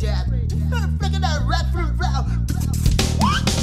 Freddy. Flicking that rap from round.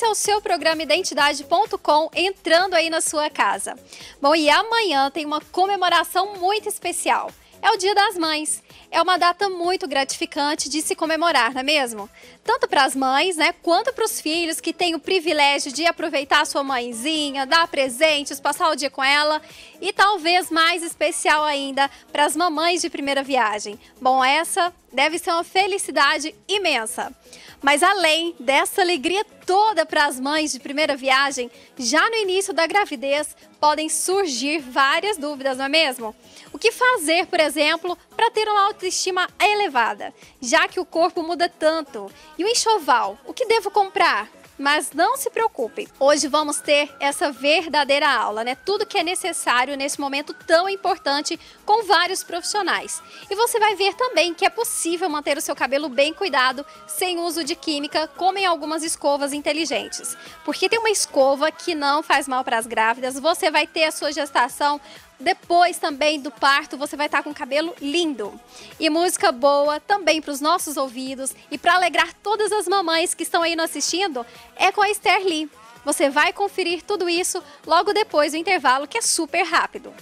Esse é o seu programa Identidade.com entrando aí na sua casa. Bom, e amanhã tem uma comemoração muito especial. É o Dia das Mães. É uma data muito gratificante de se comemorar, não é mesmo? Tanto para as mães, né, quanto para os filhos que têm o privilégio de aproveitar a sua mãezinha, dar presentes, passar o dia com ela e talvez mais especial ainda para as mamães de primeira viagem. Bom, essa deve ser uma felicidade imensa. Mas além dessa alegria toda para as mães de primeira viagem, já no início da gravidez podem surgir várias dúvidas, não é mesmo? O que fazer, por exemplo, para ter uma autoestima elevada, já que o corpo muda tanto? E o enxoval, o que devo comprar? Mas não se preocupe, hoje vamos ter essa verdadeira aula, né? Tudo que é necessário nesse momento tão importante com vários profissionais. E você vai ver também que é possível manter o seu cabelo bem cuidado sem uso de química, como em algumas escovas inteligentes. Porque tem uma escova que não faz mal para as grávidas, você vai ter a sua gestação depois também do parto, você vai estar com cabelo lindo. E música boa também para os nossos ouvidos e para alegrar todas as mamães que estão aí nos assistindo, é com a Esther Lee. Você vai conferir tudo isso logo depois do intervalo, que é super rápido.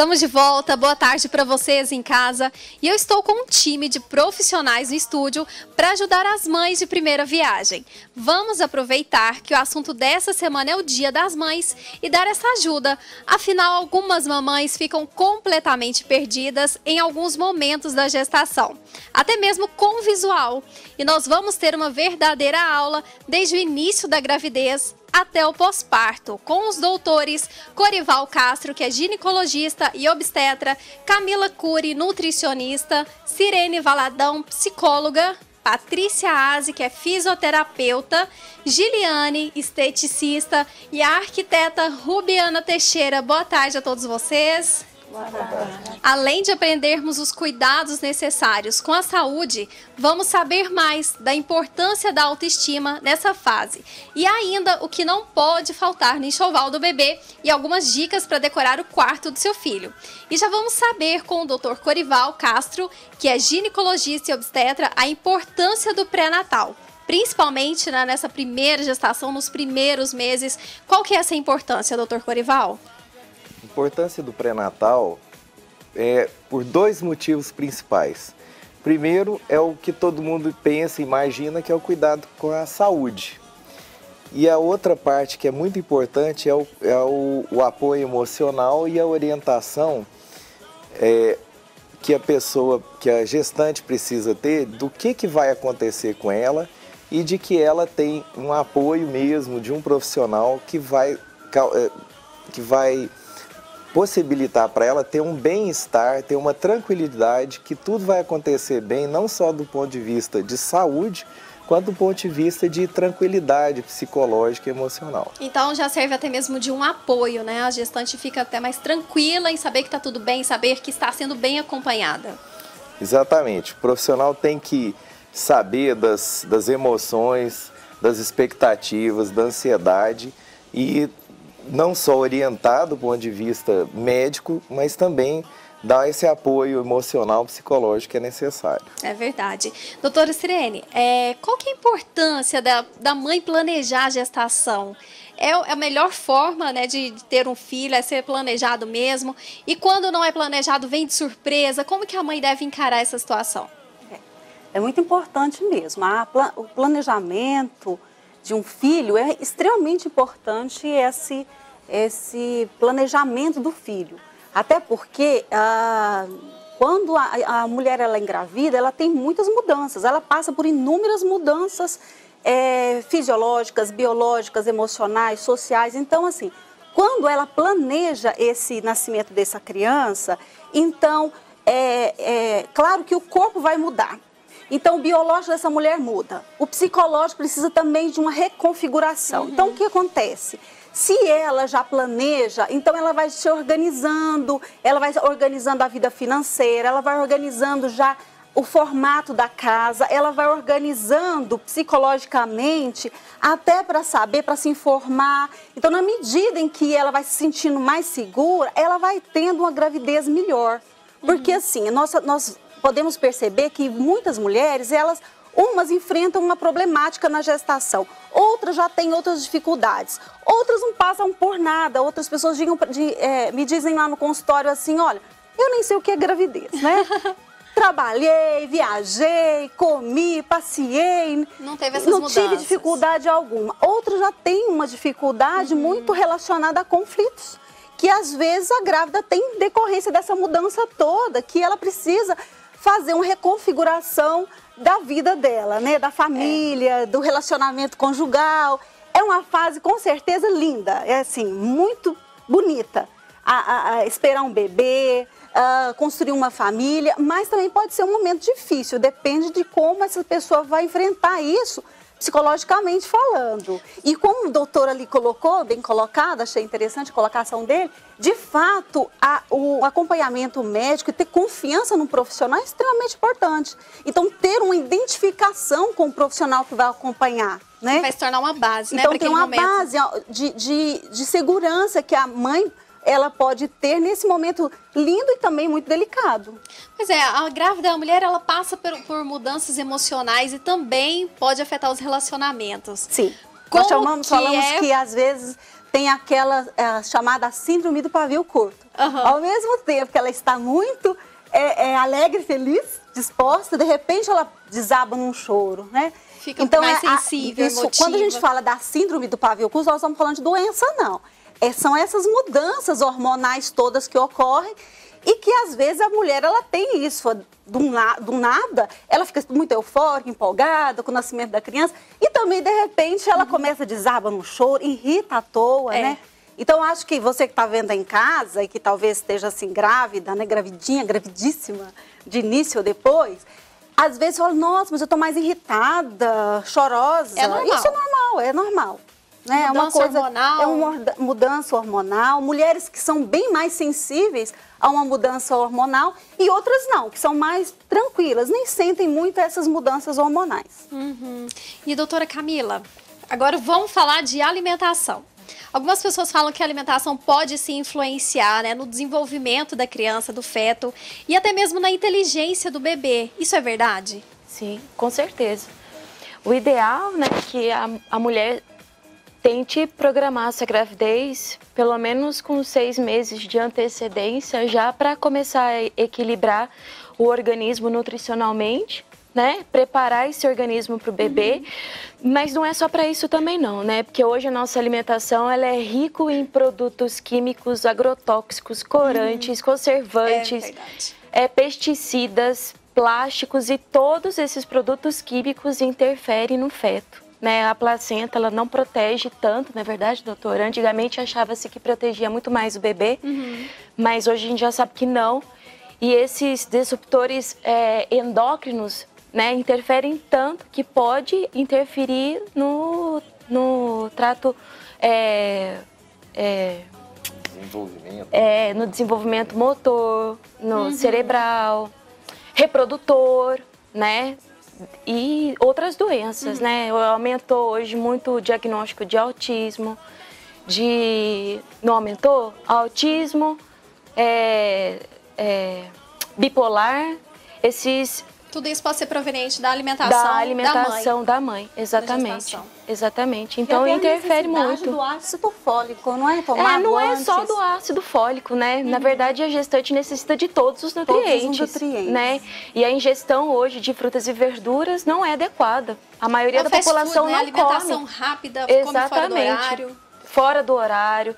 Estamos de volta, boa tarde para vocês em casa. E eu estou com um time de profissionais no estúdio para ajudar as mães de primeira viagem. Vamos aproveitar que o assunto dessa semana é o Dia das Mães e dar essa ajuda. Afinal, algumas mamães ficam completamente perdidas em alguns momentos da gestação, até mesmo com visual. E nós vamos ter uma verdadeira aula desde o início da gravidez até o pós-parto, com os doutores Corival Castro, que é ginecologista e obstetra, Camila Cury, nutricionista, Sirene Valadão, psicóloga, Patrícia Aze, que é fisioterapeuta, Giliane, esteticista, e a arquiteta Rubiana Teixeira. Boa tarde a todos vocês. Além de aprendermos os cuidados necessários com a saúde, vamos saber mais da importância da autoestima nessa fase e ainda o que não pode faltar no enxoval do bebê e algumas dicas para decorar o quarto do seu filho. E já vamos saber com o Dr. Corival Castro, que é ginecologista e obstetra, a importância do pré-natal principalmente né, nessa primeira gestação, nos primeiros meses. Qual que é essa importância, doutor Corival? Importância do pré-natal é por dois motivos principais. Primeiro é o que todo mundo pensa e imagina, que é o cuidado com a saúde. E a outra parte que é muito importante é o, é o, o apoio emocional e a orientação é, que a pessoa, que a gestante precisa ter do que, que vai acontecer com ela e de que ela tem um apoio mesmo de um profissional que vai, é, que vai possibilitar para ela ter um bem-estar, ter uma tranquilidade, que tudo vai acontecer bem, não só do ponto de vista de saúde, quanto do ponto de vista de tranquilidade psicológica e emocional. Então já serve até mesmo de um apoio, né? A gestante fica até mais tranquila em saber que está tudo bem, saber que está sendo bem acompanhada. Exatamente. O profissional tem que saber das, das emoções, das expectativas, da ansiedade e não só orientar do ponto de vista médico, mas também dar esse apoio emocional, psicológico que é necessário. É verdade. Doutora Sirene, é, qual que é a importância da, da mãe planejar a gestação? É, é a melhor forma né, de, de ter um filho, é ser planejado mesmo. E quando não é planejado, vem de surpresa. Como que a mãe deve encarar essa situação? É, é muito importante mesmo. A, o planejamento de um filho é extremamente importante esse, esse planejamento do filho. Até porque ah, quando a, a, mulher ela é engravida, ela tem muitas mudanças, ela passa por inúmeras mudanças é, fisiológicas, biológicas, emocionais, sociais. Então, assim, quando ela planeja esse nascimento dessa criança, então é, é claro que o corpo vai mudar. Então, o biológico dessa mulher muda. O psicológico precisa também de uma reconfiguração. Uhum. Então, o que acontece? Se ela já planeja, então ela vai se organizando, ela vai organizando a vida financeira, ela vai organizando já o formato da casa, ela vai organizando psicologicamente até para saber, para se informar. Então, na medida em que ela vai se sentindo mais segura, ela vai tendo uma gravidez melhor. Porque, uhum. assim, nós, nós podemos perceber que muitas mulheres, elas Umas enfrentam uma problemática na gestação, outras já têm outras dificuldades, outras não passam por nada. Outras pessoas digam, de, é, me dizem lá no consultório assim: olha, eu nem sei o que é gravidez, né? Trabalhei, viajei, comi, passei. Não teve essas Não mudanças. tive dificuldade alguma. Outras já têm uma dificuldade uhum. muito relacionada a conflitos. Que às vezes a grávida tem decorrência dessa mudança toda, que ela precisa fazer uma reconfiguração da vida dela, né? Da família, é. do relacionamento conjugal. É uma fase com certeza linda, é assim, muito bonita. A, a, a esperar um bebê, uh, construir uma família, mas também pode ser um momento difícil, depende de como essa pessoa vai enfrentar isso psicologicamente falando. E como o doutor ali colocou, bem colocado, achei interessante a colocação dele, de fato, a, o acompanhamento médico e ter confiança no profissional é extremamente importante. Então, ter uma identificação com o profissional que vai acompanhar. Né? Vai se tornar uma base, então, né? Então, tem uma momento. base de, de, de segurança que a mãe ela pode ter nesse momento lindo e também muito delicado. Pois é, a grávida, a mulher, ela passa por, por mudanças emocionais e também pode afetar os relacionamentos. Sim. Como Nós chamamos, que falamos é... que às vezes tem aquela é, chamada síndrome do pavio curto. Uhum. Ao mesmo tempo que ela está muito é, é, alegre, feliz, disposta, de repente ela desaba num choro, né? Fica então, mais é, sensível, isso, Quando a gente fala da síndrome do pavio curto, nós estamos falando de doença, não é, são essas mudanças hormonais todas que ocorrem e que às vezes a mulher ela tem isso do, na, do nada, ela fica muito eufórica, empolgada com o nascimento da criança e também de repente ela uhum. começa a desaba no choro, irrita à toa, é. né? Então acho que você que está vendo em casa e que talvez esteja assim grávida, né, gravidinha, gravidíssima, de início ou depois, às vezes fala, nossa, mas eu estou mais irritada, chorosa. É normal. Isso é normal, é normal. Né? é uma coisa, hormonal. É uma mudança hormonal. Mulheres que são bem mais sensíveis a uma mudança hormonal e outras não, que são mais tranquilas, nem sentem muito essas mudanças hormonais. Uhum. E doutora Camila, agora vamos falar de alimentação. Algumas pessoas falam que a alimentação pode se influenciar né, no desenvolvimento da criança, do feto e até mesmo na inteligência do bebê. Isso é verdade? Sim, com certeza. O ideal, né, que a, a mulher tente programar sua gravidez pelo menos com seis meses de antecedência já para começar a equilibrar o organismo nutricionalmente, né? Preparar esse organismo para o bebê, uhum. mas não é só para isso também não, né? Porque hoje a nossa alimentação ela é rico em produtos químicos, agrotóxicos, corantes, uhum. conservantes, é, é pesticidas, plásticos e todos esses produtos químicos interferem no feto né, a placenta ela não protege tanto, na é verdade, doutora. Antigamente achava-se que protegia muito mais o bebê, uhum. mas hoje a gente já sabe que não. E esses disruptores é, endócrinos né, interferem tanto que pode interferir no, no trato é, é, desenvolvimento. É, no desenvolvimento motor, no uhum. cerebral, reprodutor, né? E outras doenças, uhum. né? Aumentou hoje muito o diagnóstico de autismo, de não aumentou autismo, é, é, bipolar, esses tudo isso pode ser proveniente da alimentação da alimentação da mãe, da mãe exatamente. Exatamente. Então interfere muito. do ácido fólico, não é? Tomar é, não antes. é só do ácido fólico, né? Uhum. Na verdade, a gestante necessita de todos os nutrientes, todos os nutrientes, né? E a ingestão hoje de frutas e verduras não é adequada. A maioria é da população food, né? não alimentação come. rápida, Exatamente. come fora do horário. Fora do horário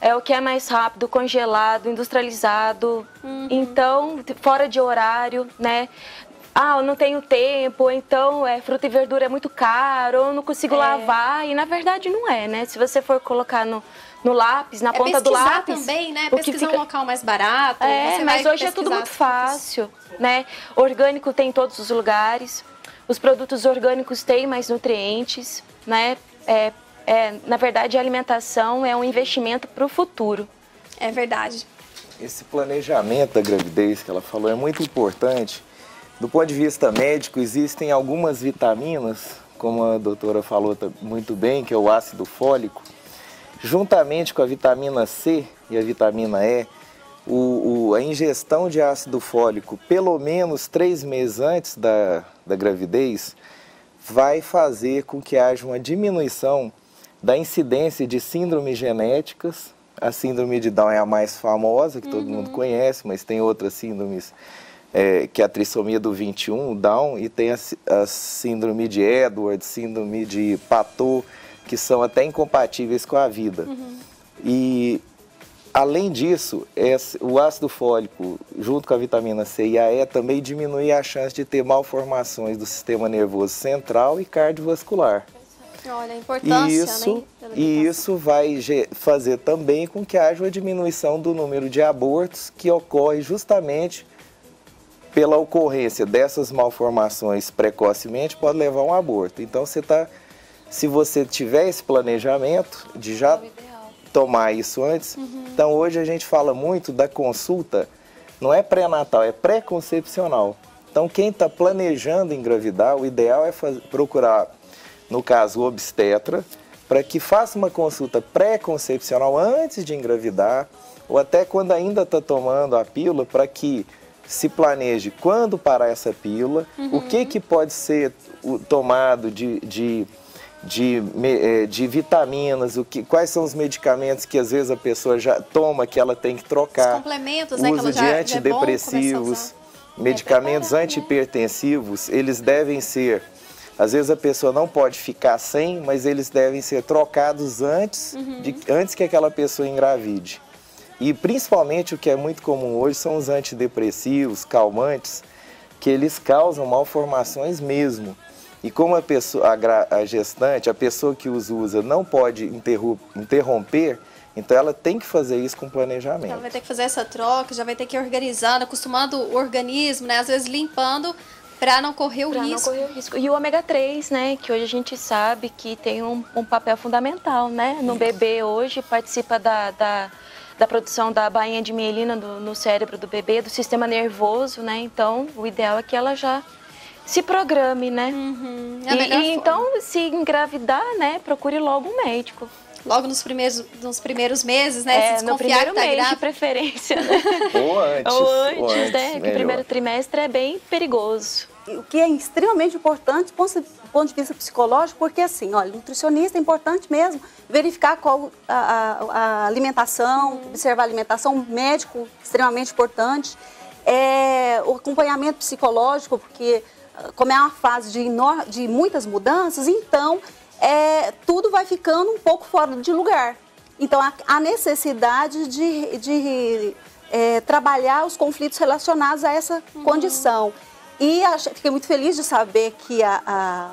é o que é mais rápido, congelado, industrializado. Uhum. Então, fora de horário, né? Ah, eu não tenho tempo, ou então é, fruta e verdura é muito caro, ou eu não consigo É. lavar. E na verdade não é, né? Se você for colocar no, no lápis, na É ponta do pesquisar lápis. também, né? Pesquisar fica- um local mais barato. É, você mas vai hoje é tudo muito fácil, né? Orgânico tem em todos os lugares. Os produtos orgânicos têm mais nutrientes, né? É, é, na verdade, a alimentação é um investimento para o futuro. É verdade. Esse planejamento da gravidez que ela falou é muito importante. Do ponto de vista médico, existem algumas vitaminas, como a doutora falou muito bem, que é o ácido fólico, juntamente com a vitamina C e a vitamina E, o- o- a ingestão de ácido fólico pelo menos três meses antes da, da gravidez vai fazer com que haja uma diminuição da incidência de síndromes genéticas. A síndrome de Down é a mais famosa, que todo mundo conhece, mas tem outras síndromes, é, que é a trissomia do 21, o Down, e tem a, a síndrome de Edwards, síndrome de Patot, que são até incompatíveis com a vida. E Além disso, esse- o ácido fólico, junto com a vitamina C e a E, também diminui a chance de ter malformações do sistema nervoso central e cardiovascular. Olha a E importância, isso, né? e isso vai fazer também com que haja uma diminuição do número de abortos que ocorre justamente pela ocorrência dessas malformações precocemente pode levar a um aborto. Então você tá, se você tiver esse planejamento de já tomar isso antes, então hoje a gente fala muito da consulta, não é pré-natal, é pré-concepcional. Então quem está planejando engravidar, o ideal é faz- procurar, no caso, o obstetra, para que faça uma consulta pré-concepcional antes de engravidar, ou até quando ainda está tomando a pílula, para que se planeje quando parar essa pílula, o que, que pode ser tomado de, de, de, eh, de vitaminas, o que, quais são os medicamentos que às vezes a pessoa já toma, que ela tem que trocar. Os complementos, né, Uso ela de é antidepressivos, usar. medicamentos preparar, né? antihipertensivos, eles devem ser. Às vezes a pessoa não pode ficar sem, mas eles devem ser trocados antes, Uhum. de, antes que aquela pessoa engravide. E principalmente o que é muito comum hoje são os antidepressivos, calmantes, que eles causam malformações mesmo. E como a pessoa, a, a gestante, a pessoa que os usa não pode interromper, então ela tem que fazer isso com planejamento. Ela vai ter que fazer essa troca, já vai ter que ir organizando, acostumando o organismo, né? Às vezes limpando para não correr o Pra não risco. correr o risco. E o ômega 3, né, que hoje a gente sabe que tem um, um papel fundamental, né? No bebê hoje participa da, da, da produção da bainha de mielina do- no cérebro do bebê, do sistema nervoso, né? Então, o ideal é que ela já se programe, né? Uhum, é E- melhor e, então, se engravidar, né, procure logo um médico. Logo nos primeiros, nos primeiros meses, né? É, se no desconfiar primeiro que tá mês de preferência, né? Ou antes. Ou antes, ou antes, né? Que o melhor. primeiro trimestre é bem perigoso. O que é extremamente importante do ponto de vista psicológico, porque assim, olha, nutricionista é importante mesmo, verificar qual a, a- a alimentação, observar a alimentação, médico extremamente importante, é, o acompanhamento psicológico, porque ah, como é uma fase de, de muitas mudanças, então é, tudo vai ficando um pouco fora de lugar. Então, há- há necessidade de, de, é, trabalhar os conflitos relacionados a essa condição. E ach- fiquei muito feliz de saber que a, a,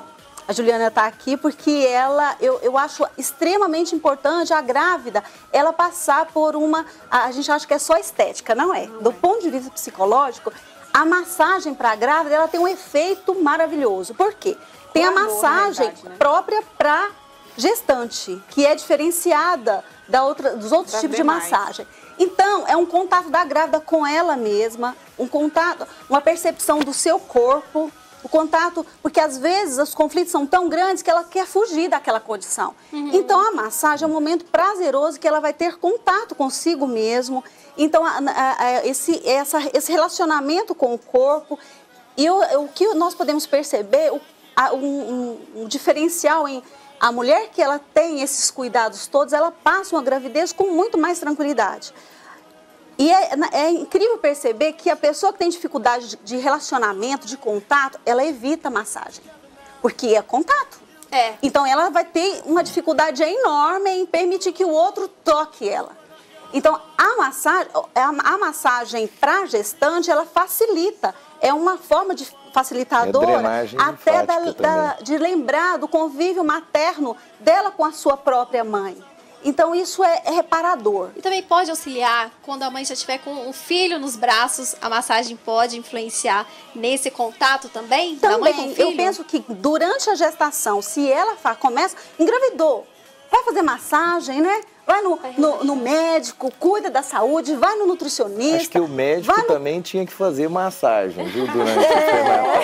a Juliana está aqui, porque ela, eu, eu acho extremamente importante a grávida, ela passar por uma. A, a gente acha que é só estética, não é? Do ponto de vista psicológico, a massagem para a grávida ela tem um efeito maravilhoso. Por quê? Tem a amor, massagem verdade, né? própria para gestante, que é diferenciada da outra, dos outros Das tipos de massagem. Então, é um contato da grávida com ela mesma, um contato, uma percepção do seu corpo, o contato, porque às vezes os conflitos são tão grandes que ela quer fugir daquela condição. Então, a massagem é um momento prazeroso que ela vai ter contato consigo mesmo. Então, a- a- a- esse, essa, esse relacionamento com o corpo. E o, o que nós podemos perceber, o, um, um- um diferencial em a mulher que ela tem esses cuidados todos, ela passa uma gravidez com muito mais tranquilidade. E é, é incrível perceber que a pessoa que tem dificuldade de- de relacionamento, de contato, ela evita a massagem. Porque é contato. É. Então ela vai ter uma dificuldade enorme em permitir que o outro toque ela. Então a massagem, a, a massagem para gestante, ela facilita. É uma forma de facilitadora, É até da, da- de lembrar do convívio materno dela com a sua própria mãe. Então isso é, é reparador. E também pode auxiliar quando a mãe já estiver com um filho nos braços, a massagem pode influenciar nesse contato também, da mãe com o Também, filho? eu penso que durante a gestação, se ela fa- começa, engravidou, vai fazer massagem, né? Vai no, no, no médico, cuida da saúde, vai no nutricionista. Acho que o médico no- também tinha que fazer massagem, viu, durante o pré-natal.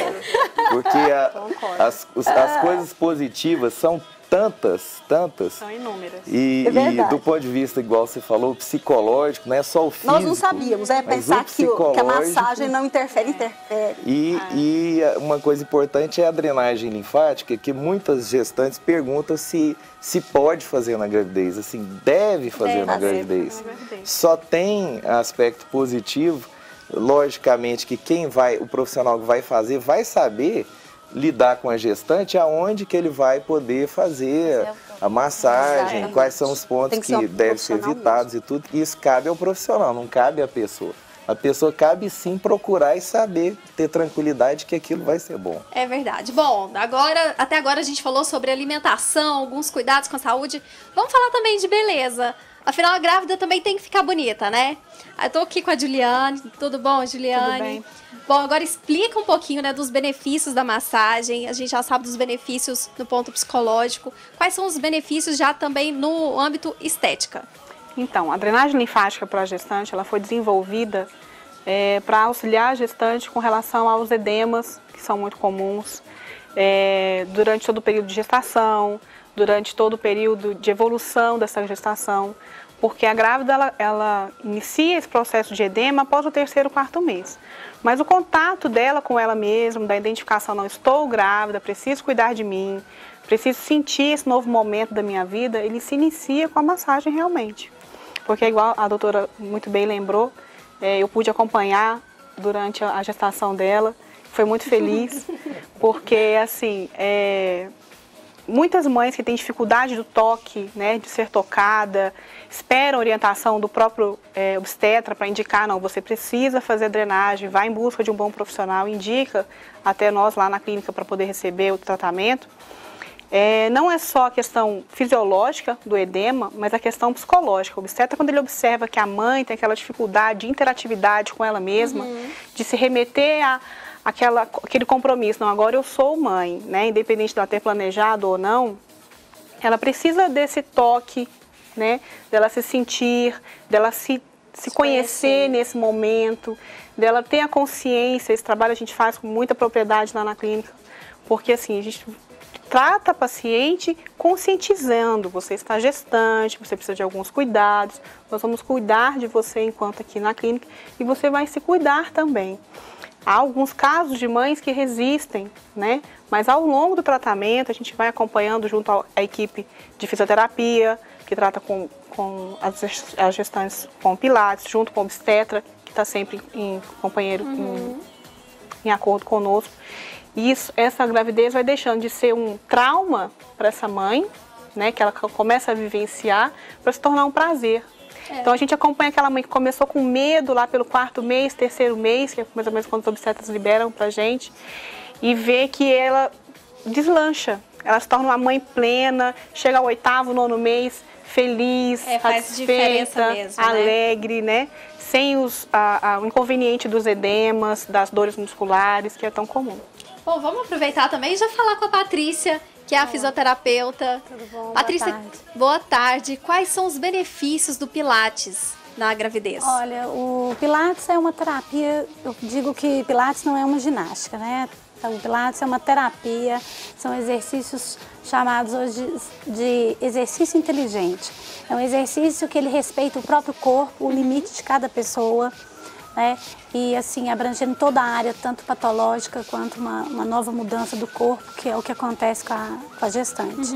Porque a- as, as coisas positivas são tantas, tantas. São inúmeras. E, É e do ponto de vista, igual você falou, psicológico, não é só o físico. Nós não sabíamos, é mas pensar o que, que a massagem não interfere, interfere. E, e uma coisa importante é a drenagem linfática, que muitas gestantes perguntam se, se pode fazer na gravidez, assim, deve fazer Deve na fazer gravidez. na gravidez. Só tem aspecto positivo, logicamente que quem vai, o profissional que vai fazer, vai saber lidar com a gestante aonde que ele vai poder fazer a massagem, Exatamente. quais são os pontos que que devem ser evitados e tudo. Isso cabe ao profissional, não cabe à pessoa. A pessoa cabe sim procurar e saber, ter tranquilidade que aquilo vai ser bom. É verdade. Bom, agora, até agora a gente falou sobre alimentação, alguns cuidados com a saúde. Vamos falar também de beleza. Afinal, a grávida também tem que ficar bonita, né? Eu tô aqui com a Juliane. Tudo bom, Juliane? Tudo bem. Bom, agora explica um pouquinho, né, dos benefícios da massagem. A gente já sabe dos benefícios no ponto psicológico. Quais são os benefícios já também no âmbito estética? Então, a drenagem linfática para a gestante ela foi desenvolvida para auxiliar a gestante com relação aos edemas, que são muito comuns, é, durante todo o período de gestação, durante todo o período de evolução dessa gestação, porque a grávida ela, ela inicia esse processo de edema após o terceiro, quarto mês. Mas o contato dela com ela mesma, da identificação, não estou grávida, preciso cuidar de mim, preciso sentir esse novo momento da minha vida, ele se inicia com a massagem realmente. Porque, igual a doutora muito bem lembrou, é, eu pude acompanhar durante a gestação dela, foi muito feliz, porque, assim, é, muitas mães que têm dificuldade do toque, né, de ser tocada, esperam orientação do próprio é, obstetra para indicar, não, você precisa fazer drenagem, vai em busca de um bom profissional, indica até nós lá na clínica para poder receber o tratamento. É, não é só a questão fisiológica do edema, mas a questão psicológica. O obstetra, quando ele observa que a mãe tem aquela dificuldade de interatividade com ela mesma, de se remeter a aquela, aquele compromisso, não, agora eu sou mãe, né, independente de ela ter planejado ou não, ela precisa desse toque, né, dela se sentir, dela se, se conhecer nesse momento, dela ter a consciência, esse trabalho a gente faz com muita propriedade lá na clínica, porque assim, a gente trata a paciente conscientizando, você está gestante, você precisa de alguns cuidados, nós vamos cuidar de você enquanto aqui na clínica e você vai se cuidar também. Há alguns casos de mães que resistem, né? Mas ao longo do tratamento, a gente vai acompanhando junto à equipe de fisioterapia, que trata com, com as as gestantes com pilates, junto com o obstetra, que está sempre em companheiro, em, em acordo conosco. E isso, essa gravidez vai deixando de ser um trauma para essa mãe, né? Que ela co- começa a vivenciar, para se tornar um prazer. Então a gente acompanha aquela mãe que começou com medo lá pelo quarto mês, terceiro mês, que é mais ou menos quando os obstetras liberam pra gente, e vê que ela deslancha. Ela se torna uma mãe plena, chega ao oitavo, nono mês, feliz, É, satisfeita, mesmo, né? alegre, né? Sem os, a- a- o inconveniente dos edemas, das dores musculares, que é tão comum. Bom, vamos aproveitar também e já falar com a Patrícia, que é a fisioterapeuta. Tudo bom? Boa Patrícia, tarde. boa tarde. Quais são os benefícios do Pilates na gravidez? Olha, o Pilates é uma terapia, eu digo que Pilates não é uma ginástica, né? Então, o Pilates é uma terapia, são exercícios chamados hoje de exercício inteligente. É um exercício que ele respeita o próprio corpo, o limite de cada pessoa, né? E assim, abrangendo toda a área, tanto patológica quanto uma, uma nova mudança do corpo, que é o que acontece com a, com a gestante.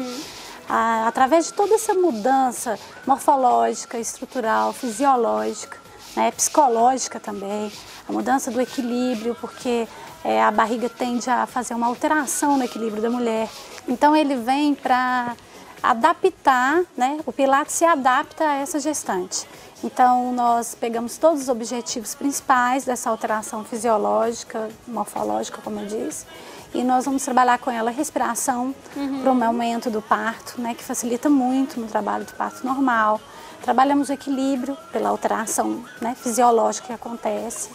Ah, através de toda essa mudança morfológica, estrutural, fisiológica, né, psicológica também, a mudança do equilíbrio, porque eh, a barriga tende a fazer uma alteração no equilíbrio da mulher. Então ele vem para adaptar, né, o Pilates se adapta a essa gestante. Então, nós pegamos todos os objetivos principais dessa alteração fisiológica, morfológica, como eu disse, e nós vamos trabalhar com ela a respiração para o momento do parto, né, que facilita muito no trabalho do parto normal. Trabalhamos o equilíbrio pela alteração né, fisiológica que acontece.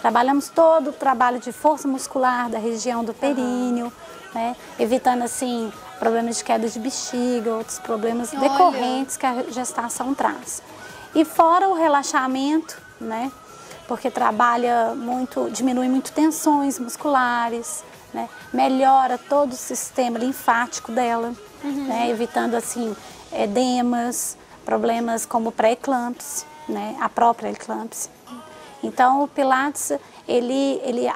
Trabalhamos todo o trabalho de força muscular da região do períneo, né, evitando assim problemas de queda de bexiga, outros problemas Olha. decorrentes que a gestação traz. E fora o relaxamento, né? Porque trabalha muito, diminui muito tensões musculares, né? Melhora todo o sistema linfático dela, né? Evitando assim edemas, problemas como pré-eclâmpsia, né? A própria eclâmpsia. Então o Pilates ele ele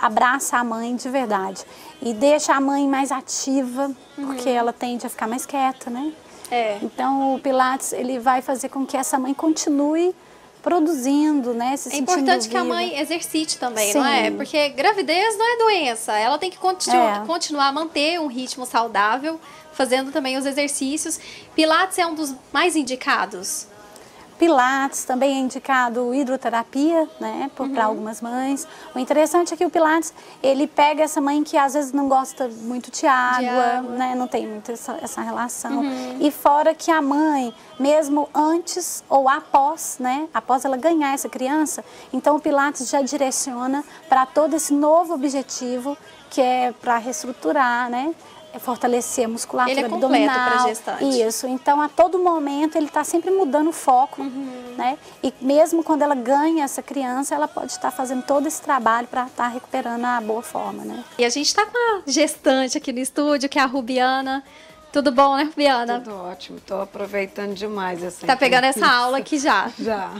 abraça a mãe de verdade e deixa a mãe mais ativa, porque ela tende a ficar mais quieta, né? É. Então o Pilates ele vai fazer com que essa mãe continue produzindo, né? Se É importante que a mãe exercite também, não Sim. é? Porque gravidez não é doença. Ela tem que continu É. continuar a manter um ritmo saudável, fazendo também os exercícios. Pilates é um dos mais indicados. Pilates também é indicado hidroterapia, né, Uhum. para algumas mães. O interessante é que o Pilates ele pega essa mãe que às vezes não gosta muito de água, água. Uhum. né, não tem muito essa, essa relação. E fora que a mãe, mesmo antes ou após, né, após ela ganhar essa criança, então o Pilates já direciona para todo esse novo objetivo que é para reestruturar, né, fortalecer a musculatura Ele é abdominal. pra gestante. Isso, então a todo momento ele está sempre mudando o foco, Uhum. né? E mesmo quando ela ganha essa criança, ela pode estar fazendo todo esse trabalho para estar recuperando a boa forma, né? E a gente tá com a gestante aqui no estúdio, que é a Rubiana. Tudo bom, né, Rubiana? Tudo ótimo, estou aproveitando demais essa Tá pegando essa aula aqui já. Já.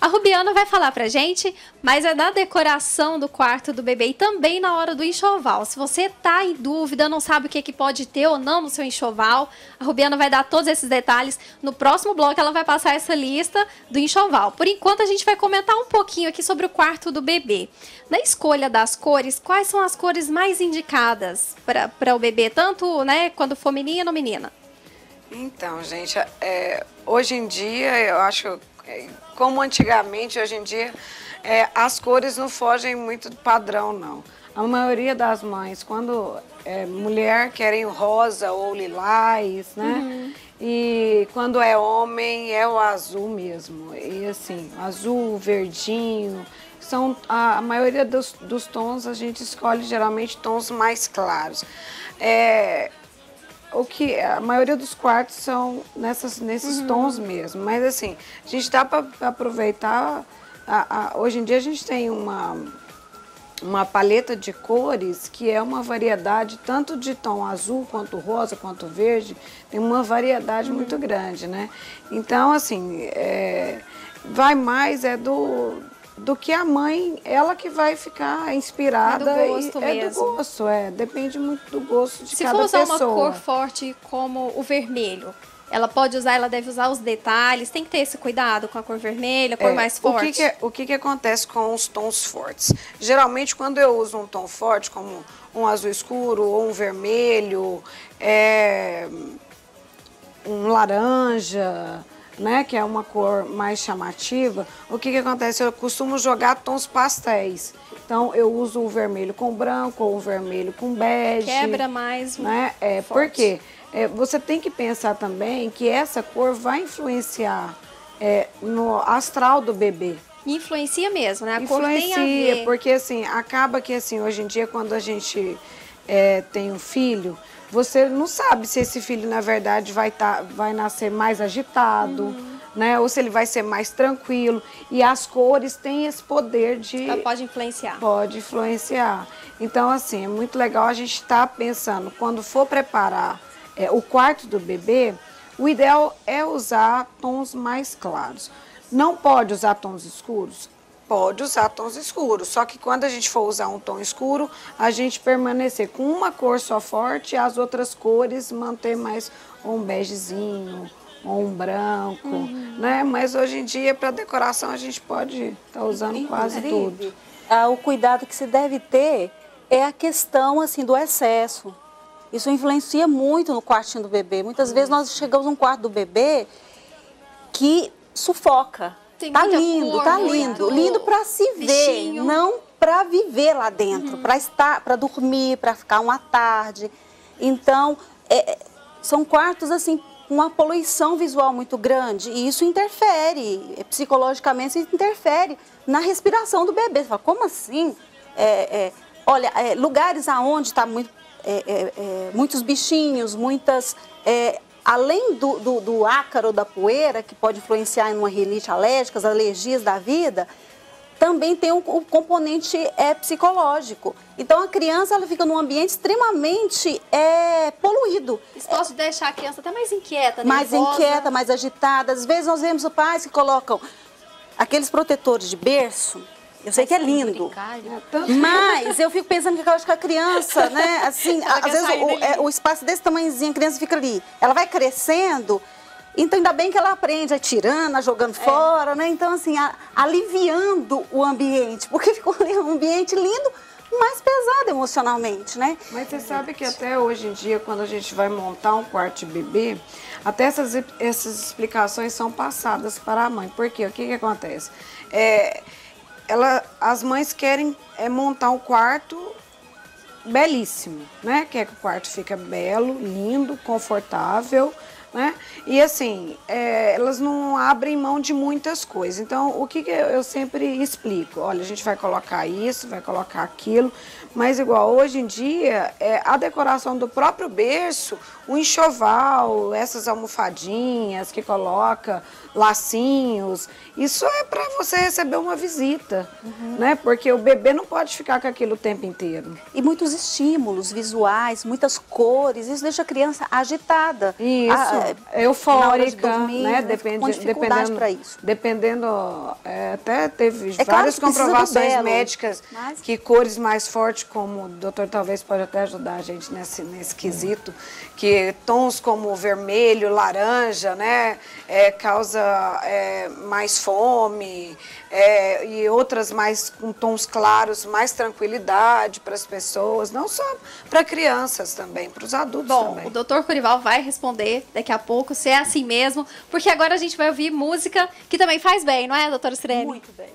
A Rubiana vai falar pra gente, mas é da decoração do quarto do bebê e também na hora do enxoval. Se você tá em dúvida, não sabe o que, que pode ter ou não no seu enxoval, a Rubiana vai dar todos esses detalhes. No próximo bloco, ela vai passar essa lista do enxoval. Por enquanto, a gente vai comentar um pouquinho aqui sobre o quarto do bebê. Na escolha das cores, quais são as cores mais indicadas para o bebê, tanto né, quando for menino ou menina? Então, gente, é, hoje em dia, eu acho, é, como antigamente, hoje em dia, é, as cores não fogem muito do padrão, não. A maioria das mães, quando é mulher, querem rosa ou lilás, né? E quando é homem, é o azul mesmo. E assim, azul, verdinho. São, a, a maioria dos, dos tons a gente escolhe geralmente tons mais claros. É, o que a maioria dos quartos são nessas, nesses tons mesmo. Mas assim, a gente dá para aproveitar. a- a- hoje em dia a gente tem uma, uma paleta de cores que é uma variedade tanto de tom azul quanto rosa quanto verde. Tem uma variedade muito grande, né? Então, assim, é, vai mais é do do que a mãe, ela que vai ficar inspirada. É do gosto e, É mesmo. do gosto, é. Depende muito do gosto de Se cada for usar pessoa. uma cor forte como o vermelho, ela pode usar, ela deve usar os detalhes, tem que ter esse cuidado com a cor vermelha, a cor É, mais O forte. que, que, o que, que acontece com os tons fortes? Geralmente, quando eu uso um tom forte, como um azul escuro ou um vermelho, é, um laranja, né, que é uma cor mais chamativa, o que, que acontece? Eu costumo jogar tons pastéis. Então, eu uso o vermelho com branco ou o vermelho com bege. Quebra mais Né? É, forte. porque é, você tem que pensar também que essa cor vai influenciar é, no astral do bebê. Influencia mesmo, né? A cor tem a Influencia, ver. porque assim, acaba que assim, hoje em dia, quando a gente é, tem um filho, você não sabe se esse filho, na verdade, vai, tá, vai nascer mais agitado, Uhum. né? Ou se ele vai ser mais tranquilo. E as cores têm esse poder de Ela pode influenciar. pode influenciar. Então, assim, é muito legal a gente estar pensando, quando for preparar é, o quarto do bebê, o ideal é usar tons mais claros. Não pode usar tons escuros? Pode usar tons escuros, só que quando a gente for usar um tom escuro, a gente permanecer com uma cor só forte e as outras cores manter mais um begezinho, ou um branco, né? Mas hoje em dia, para decoração, a gente pode estar usando quase tudo. Ah, o cuidado que se deve ter é a questão assim do excesso. Isso influencia muito no quartinho do bebê. Muitas vezes nós chegamos num quarto do bebê que sufoca. Tem tá muita lindo, cor, tá muito lindo, lindo para se ver, bichinho. não para viver lá dentro, para estar, para dormir, para ficar uma tarde. Então, é, é, são quartos assim com uma poluição visual muito grande e isso interfere é, psicologicamente, isso interfere na respiração do bebê. Você fala, como assim? É, é, olha, é, lugares aonde está muito, é, muitos bichinhos, muitas além do, do, do ácaro da poeira, que pode influenciar em uma rinite alérgica, as alergias da vida, também tem o, o componente é, psicológico. Então a criança ela fica num ambiente extremamente é, poluído. Isso pode deixar a criança até mais inquieta, mais nervosa. inquieta, mais agitada. Às vezes nós vemos pais que colocam aqueles protetores de berço. Eu sei que é lindo. Mas eu fico pensando que eu acho que a criança, né, assim, às vezes o, é, o espaço desse tamanhozinho, a criança fica ali. Ela vai crescendo, então ainda bem que ela aprende atirando, jogando fora, né? Então, assim, a- aliviando o ambiente, porque ficou ali um ambiente lindo, mas pesado emocionalmente, né? Mas você sabe que até hoje em dia, quando a gente vai montar um quarto de bebê, até essas, essas explicações são passadas para a mãe. Por quê? O que, que acontece? É, ela, as mães querem é, montar um quarto belíssimo, né? Quer que o quarto fica belo, lindo, confortável, né? E assim, é, elas não abrem mão de muitas coisas. Então, o que, que eu eu sempre explico? Olha, a gente vai colocar isso, vai colocar aquilo, mas igual hoje em dia, é, a decoração do próprio berço, o enxoval, essas almofadinhas que coloca, lacinhos, isso é para você receber uma visita, né? Porque o bebê não pode ficar com aquilo o tempo inteiro. E muitos estímulos visuais, muitas cores, isso deixa a criança agitada. Isso, Ah, é, eufórica, de dormir, né? né, Depende, dependendo, pra isso. Dependendo, é, até teve É claro várias do comprovações médicas mas- que cores mais fortes, como o doutor talvez pode até ajudar a gente nesse, nesse quesito, que tons como vermelho, laranja, né? É, causa é, mais fome, é, e outras mais com tons claros, mais tranquilidade para as pessoas, não só para crianças também, para os adultos Bom, também. o doutor Corival vai responder daqui a pouco se é assim mesmo, porque agora a gente vai ouvir música que também faz bem, não é, doutora Sirene? Muito bem.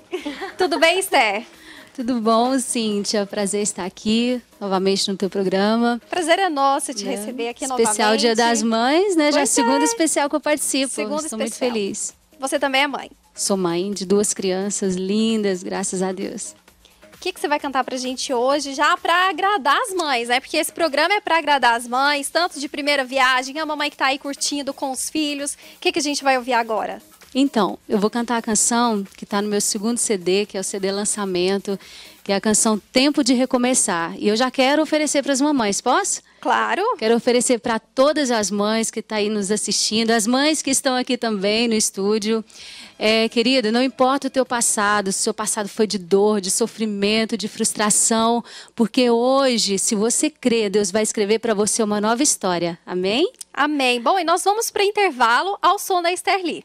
Tudo bem, Esther? Tudo bom, Cíntia? Prazer estar aqui novamente no teu programa. Prazer é nosso te né? receber aqui Especial novamente. Dia das Mães, né? Já é Pois segundo é. especial que eu participo. Segundo Estou muito especial. feliz. Você também é mãe. Sou mãe de duas crianças lindas, graças a Deus. O que, que você vai cantar pra gente hoje, já pra agradar as mães, né? Porque esse programa é pra agradar as mães, tanto de primeira viagem, a mamãe que tá aí curtindo com os filhos. O que, que a gente vai ouvir agora? Então, eu vou cantar a canção que está no meu segundo CD, que é o CD lançamento, que é a canção Tempo de Recomeçar. E eu já quero oferecer para as mamães, posso? Claro. Quero oferecer para todas as mães que estão aí nos assistindo, as mães que estão aqui também no estúdio. É, querida, não importa o teu passado, se o seu passado foi de dor, de sofrimento, de frustração, porque hoje, se você crê, Deus vai escrever para você uma nova história. Amém? Amém. Bom, e nós vamos para intervalo ao som da Esther Lee.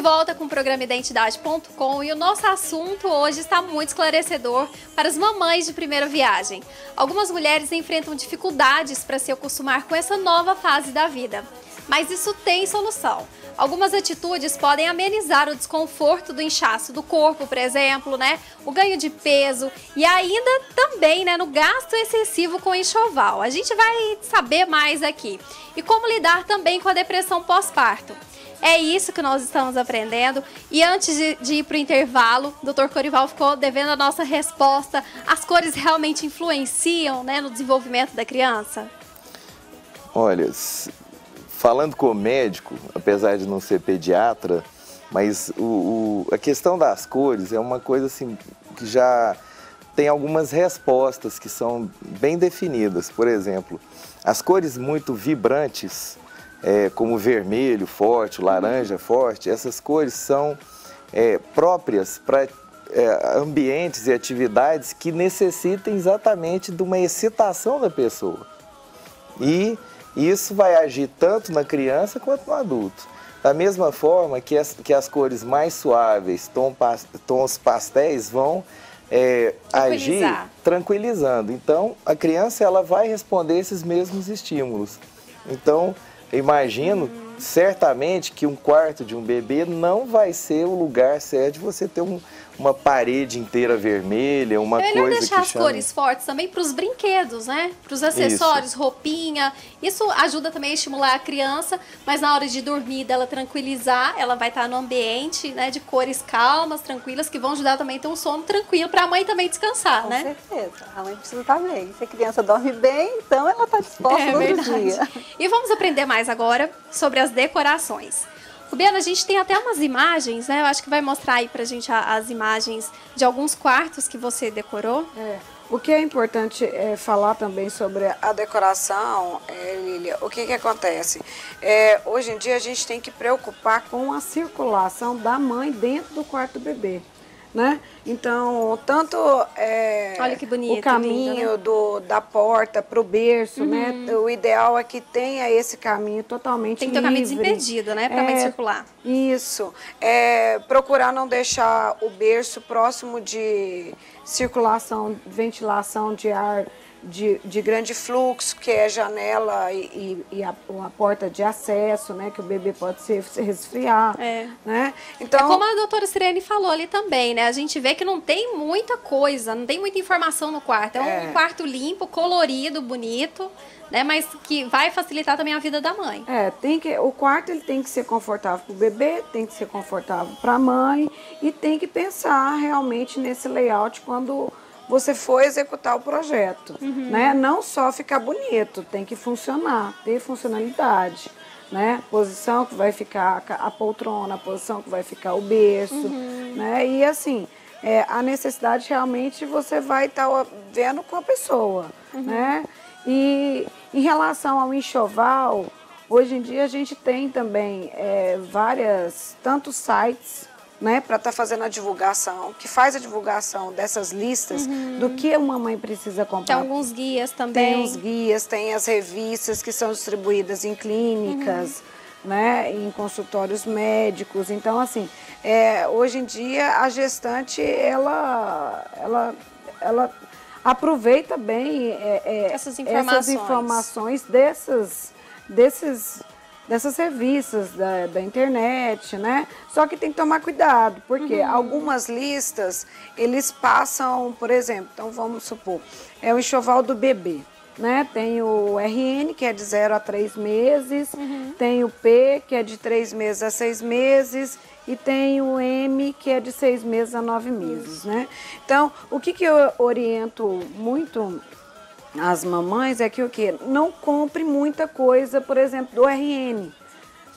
de volta com o programa Identidade.com e o nosso assunto hoje está muito esclarecedor para as mamães de primeira viagem. Algumas mulheres enfrentam dificuldades para se acostumar com essa nova fase da vida. mas isso tem solução. Algumas atitudes podem amenizar o desconforto do inchaço do corpo, por exemplo, né? O ganho de peso e ainda também, né, no gasto excessivo com enxoval. A gente vai saber mais aqui. E como lidar também com a depressão pós-parto. É isso que nós estamos aprendendo. E antes de, de ir para o intervalo, o Dr. Corival ficou devendo a nossa resposta. As cores realmente influenciam né, no desenvolvimento da criança? Olha, falando com o médico, apesar de não ser pediatra, mas o, o- a questão das cores é uma coisa assim que já tem algumas respostas que são bem definidas. Por exemplo, as cores muito vibrantes, é, como vermelho forte, laranja forte, essas cores são é, próprias para é, ambientes e atividades que necessitem exatamente de uma excitação da pessoa. E isso vai agir tanto na criança quanto no adulto. Da mesma forma que as, que as cores mais suaves, tom tons pastéis, vão é, agir tranquilizando. Então, a criança ela vai responder esses mesmos estímulos. Então, imagino certamente que um quarto de um bebê não vai ser o lugar certo de você ter um- uma parede inteira vermelha, uma é melhor coisa deixar que as chama... cores fortes também para os brinquedos, né? Para os acessórios, roupinha. Isso ajuda também a estimular a criança, mas na hora de dormir, dela tranquilizar, ela vai estar no ambiente, né, de cores calmas, tranquilas, que vão ajudar também a ter um sono tranquilo para a mãe também descansar, Com né? certeza. A mãe precisa estar bem. Se a criança dorme bem, então ela está disposta É todo verdade. dia. E vamos aprender mais agora sobre as decorações. Rubiana, a gente tem até umas imagens, né? Eu acho que vai mostrar aí pra gente a- as imagens de alguns quartos que você decorou. É. O que é importante é falar também sobre a decoração, é, Lília, o que, que acontece? É, hoje em dia a gente tem que preocupar com a circulação da mãe dentro do quarto do bebê. Né? Então, tanto é, Olha que bonito, o caminho lindo, né? do, da porta para o berço, né? O ideal é que tenha esse caminho totalmente Tem que ter o caminho desimpedido, né? Mãe É, circular. Isso. É, procurar não deixar o berço próximo de circulação, ventilação de ar de, de grande fluxo, que é janela e, e- e a, a porta de acesso, né? Que o bebê pode se, se resfriar. É. Né? Então, é como a doutora Sirene falou ali também, né? A gente vê que não tem muita coisa, não tem muita informação no quarto. É um É. quarto limpo, colorido, bonito, né? Mas que vai facilitar também a vida da mãe. É, tem que, o quarto ele tem que ser confortável para o bebê, tem que ser confortável para a mãe e tem que pensar realmente nesse layout quando você for executar o projeto, né? Não só ficar bonito, tem que funcionar, ter funcionalidade, né? Posição que vai ficar a poltrona, a posição que vai ficar o berço, né? E assim, é, a necessidade realmente você vai estar vendo com a pessoa, né? E em relação ao enxoval, hoje em dia a gente tem também é, várias, tantos sites, né, para estar fazendo a divulgação, que faz a divulgação dessas listas do que uma mãe precisa Tem comprar. alguns guias também. Tem os guias, tem as revistas que são distribuídas em clínicas, né, em consultórios médicos. Então, assim, é, hoje em dia a gestante ela, ela, ela aproveita bem é, é, Essas informações. essas informações dessas, desses dessas revistas da, da internet, né? Só que tem que tomar cuidado, porque algumas listas, eles passam, por exemplo, então vamos supor, é o enxoval do bebê, né? Tem o RN, que é de 0 a 3 meses, tem o P, que é de 3 meses a 6 meses, e tem o M, que é de 6 meses a 9 meses, né? Então, o que, que eu oriento muito as mamães é que o quê? Não compre muita coisa, por exemplo, do RN,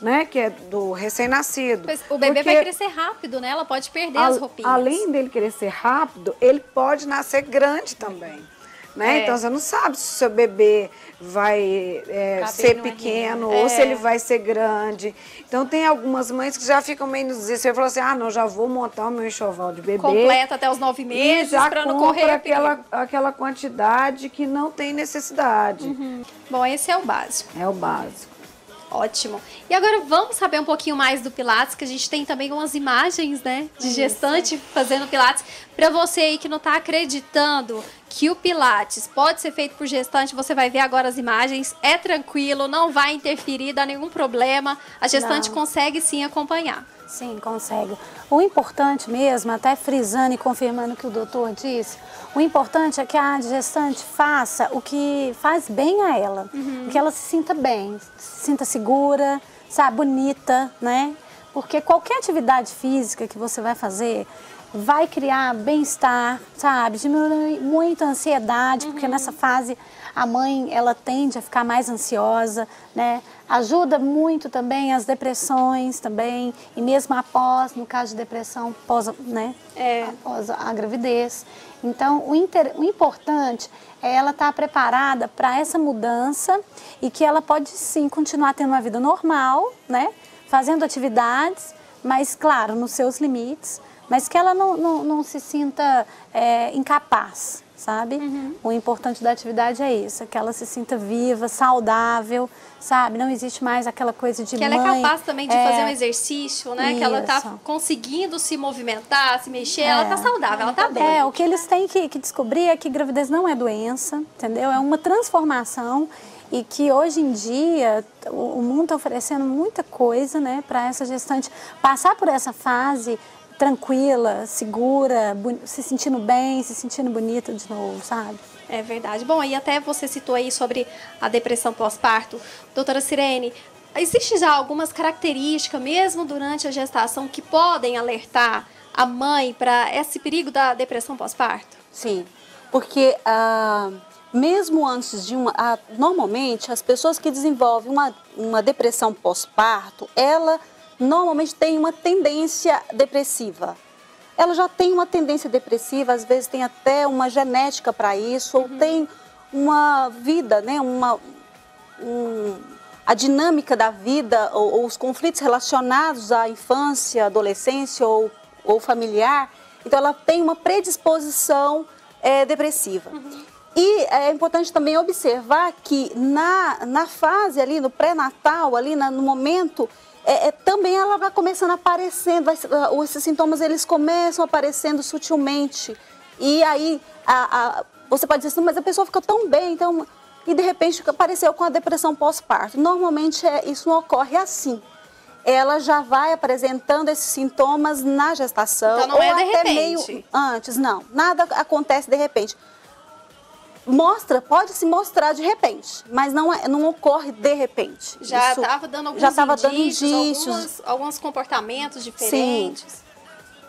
né? Que é do recém-nascido. O bebê vai crescer rápido, né? Ela pode perder a- as roupinhas. Além dele crescer rápido, ele pode nascer grande também. Né? É. Então você não sabe se o seu bebê vai é, ser no pequeno RN. ou se É. ele vai ser grande. Então tem algumas mães que já ficam meio no desespero. Falam assim, ah, não, já vou montar o meu enxoval de bebê. Completa até os nove E meses já para não compra correr aquela, perigo. aquela quantidade que não tem necessidade. Bom, esse é o básico. É o básico. Ótimo. E agora vamos saber um pouquinho mais do Pilates, que a gente tem também umas imagens, né, de gestante fazendo Pilates. Para você aí que não tá acreditando que o Pilates pode ser feito por gestante, você vai ver agora as imagens, é tranquilo, não vai interferir, dá nenhum problema. A gestante Não. consegue sim acompanhar. Sim, consegue. O importante mesmo, até frisando e confirmando o que o doutor disse, o importante é que a gestante faça o que faz bem a ela, que ela se sinta bem, se sinta segura, sabe, bonita, né? Porque qualquer atividade física que você vai fazer vai criar bem-estar, sabe? Diminui muito a ansiedade, porque nessa fase a mãe ela tende a ficar mais ansiosa, né? Ajuda muito também as depressões também, e mesmo após, no caso de depressão, pós, né? após a gravidez. Então, o, inter- o importante é ela estar preparada para essa mudança e que ela pode sim continuar tendo uma vida normal, né? Fazendo atividades, mas claro, nos seus limites, mas que ela não, não, não se sinta é, incapaz, sabe? O importante da atividade é isso, é que ela se sinta viva, saudável, sabe? Não existe mais aquela coisa de Que ela é mãe, capaz também de é, fazer um exercício, né? Que ela tá Isso. conseguindo se movimentar, se mexer, ela tá É. saudável, ela tá bem. É, o que eles têm que, que descobrir é que gravidez não é doença, entendeu? É uma transformação e que hoje em dia o, o mundo está oferecendo muita coisa, né, para essa gestante passar por essa fase tranquila, segura, se sentindo bem, se sentindo bonita de novo, sabe? É verdade. Bom, e até você citou aí sobre a depressão pós-parto. Doutora Sirene, existe já algumas características, mesmo durante a gestação, que podem alertar a mãe para esse perigo da depressão pós-parto? Sim, porque ah, mesmo antes de uma. ah, normalmente, as pessoas que desenvolvem uma, uma depressão pós-parto, ela normalmente tem uma tendência depressiva. Ela já tem uma tendência depressiva, às vezes tem até uma genética para isso, ou tem uma vida, né, uma, um- a dinâmica da vida ou, ou os conflitos relacionados à infância, adolescência ou, ou familiar. Então, ela tem uma predisposição eh, depressiva. E é importante também observar que na, na fase ali, no pré-natal, ali na- no momento, é, é, também ela vai começando a aparecendo, vai, se- ah, esses sintomas eles começam aparecendo sutilmente. E aí a- a- você pode dizer assim, mas a pessoa fica tão bem, então e de repente apareceu com a depressão pós-parto. Normalmente é, isso não ocorre assim. Ela já vai apresentando esses sintomas na gestação Então não ou é de até repente. meio antes, não. Nada acontece de repente. Mostra, pode se mostrar de repente, mas não, é, não ocorre de repente. Já estava dando alguns já tava dando indícios, indícios. algumas- alguns comportamentos diferentes.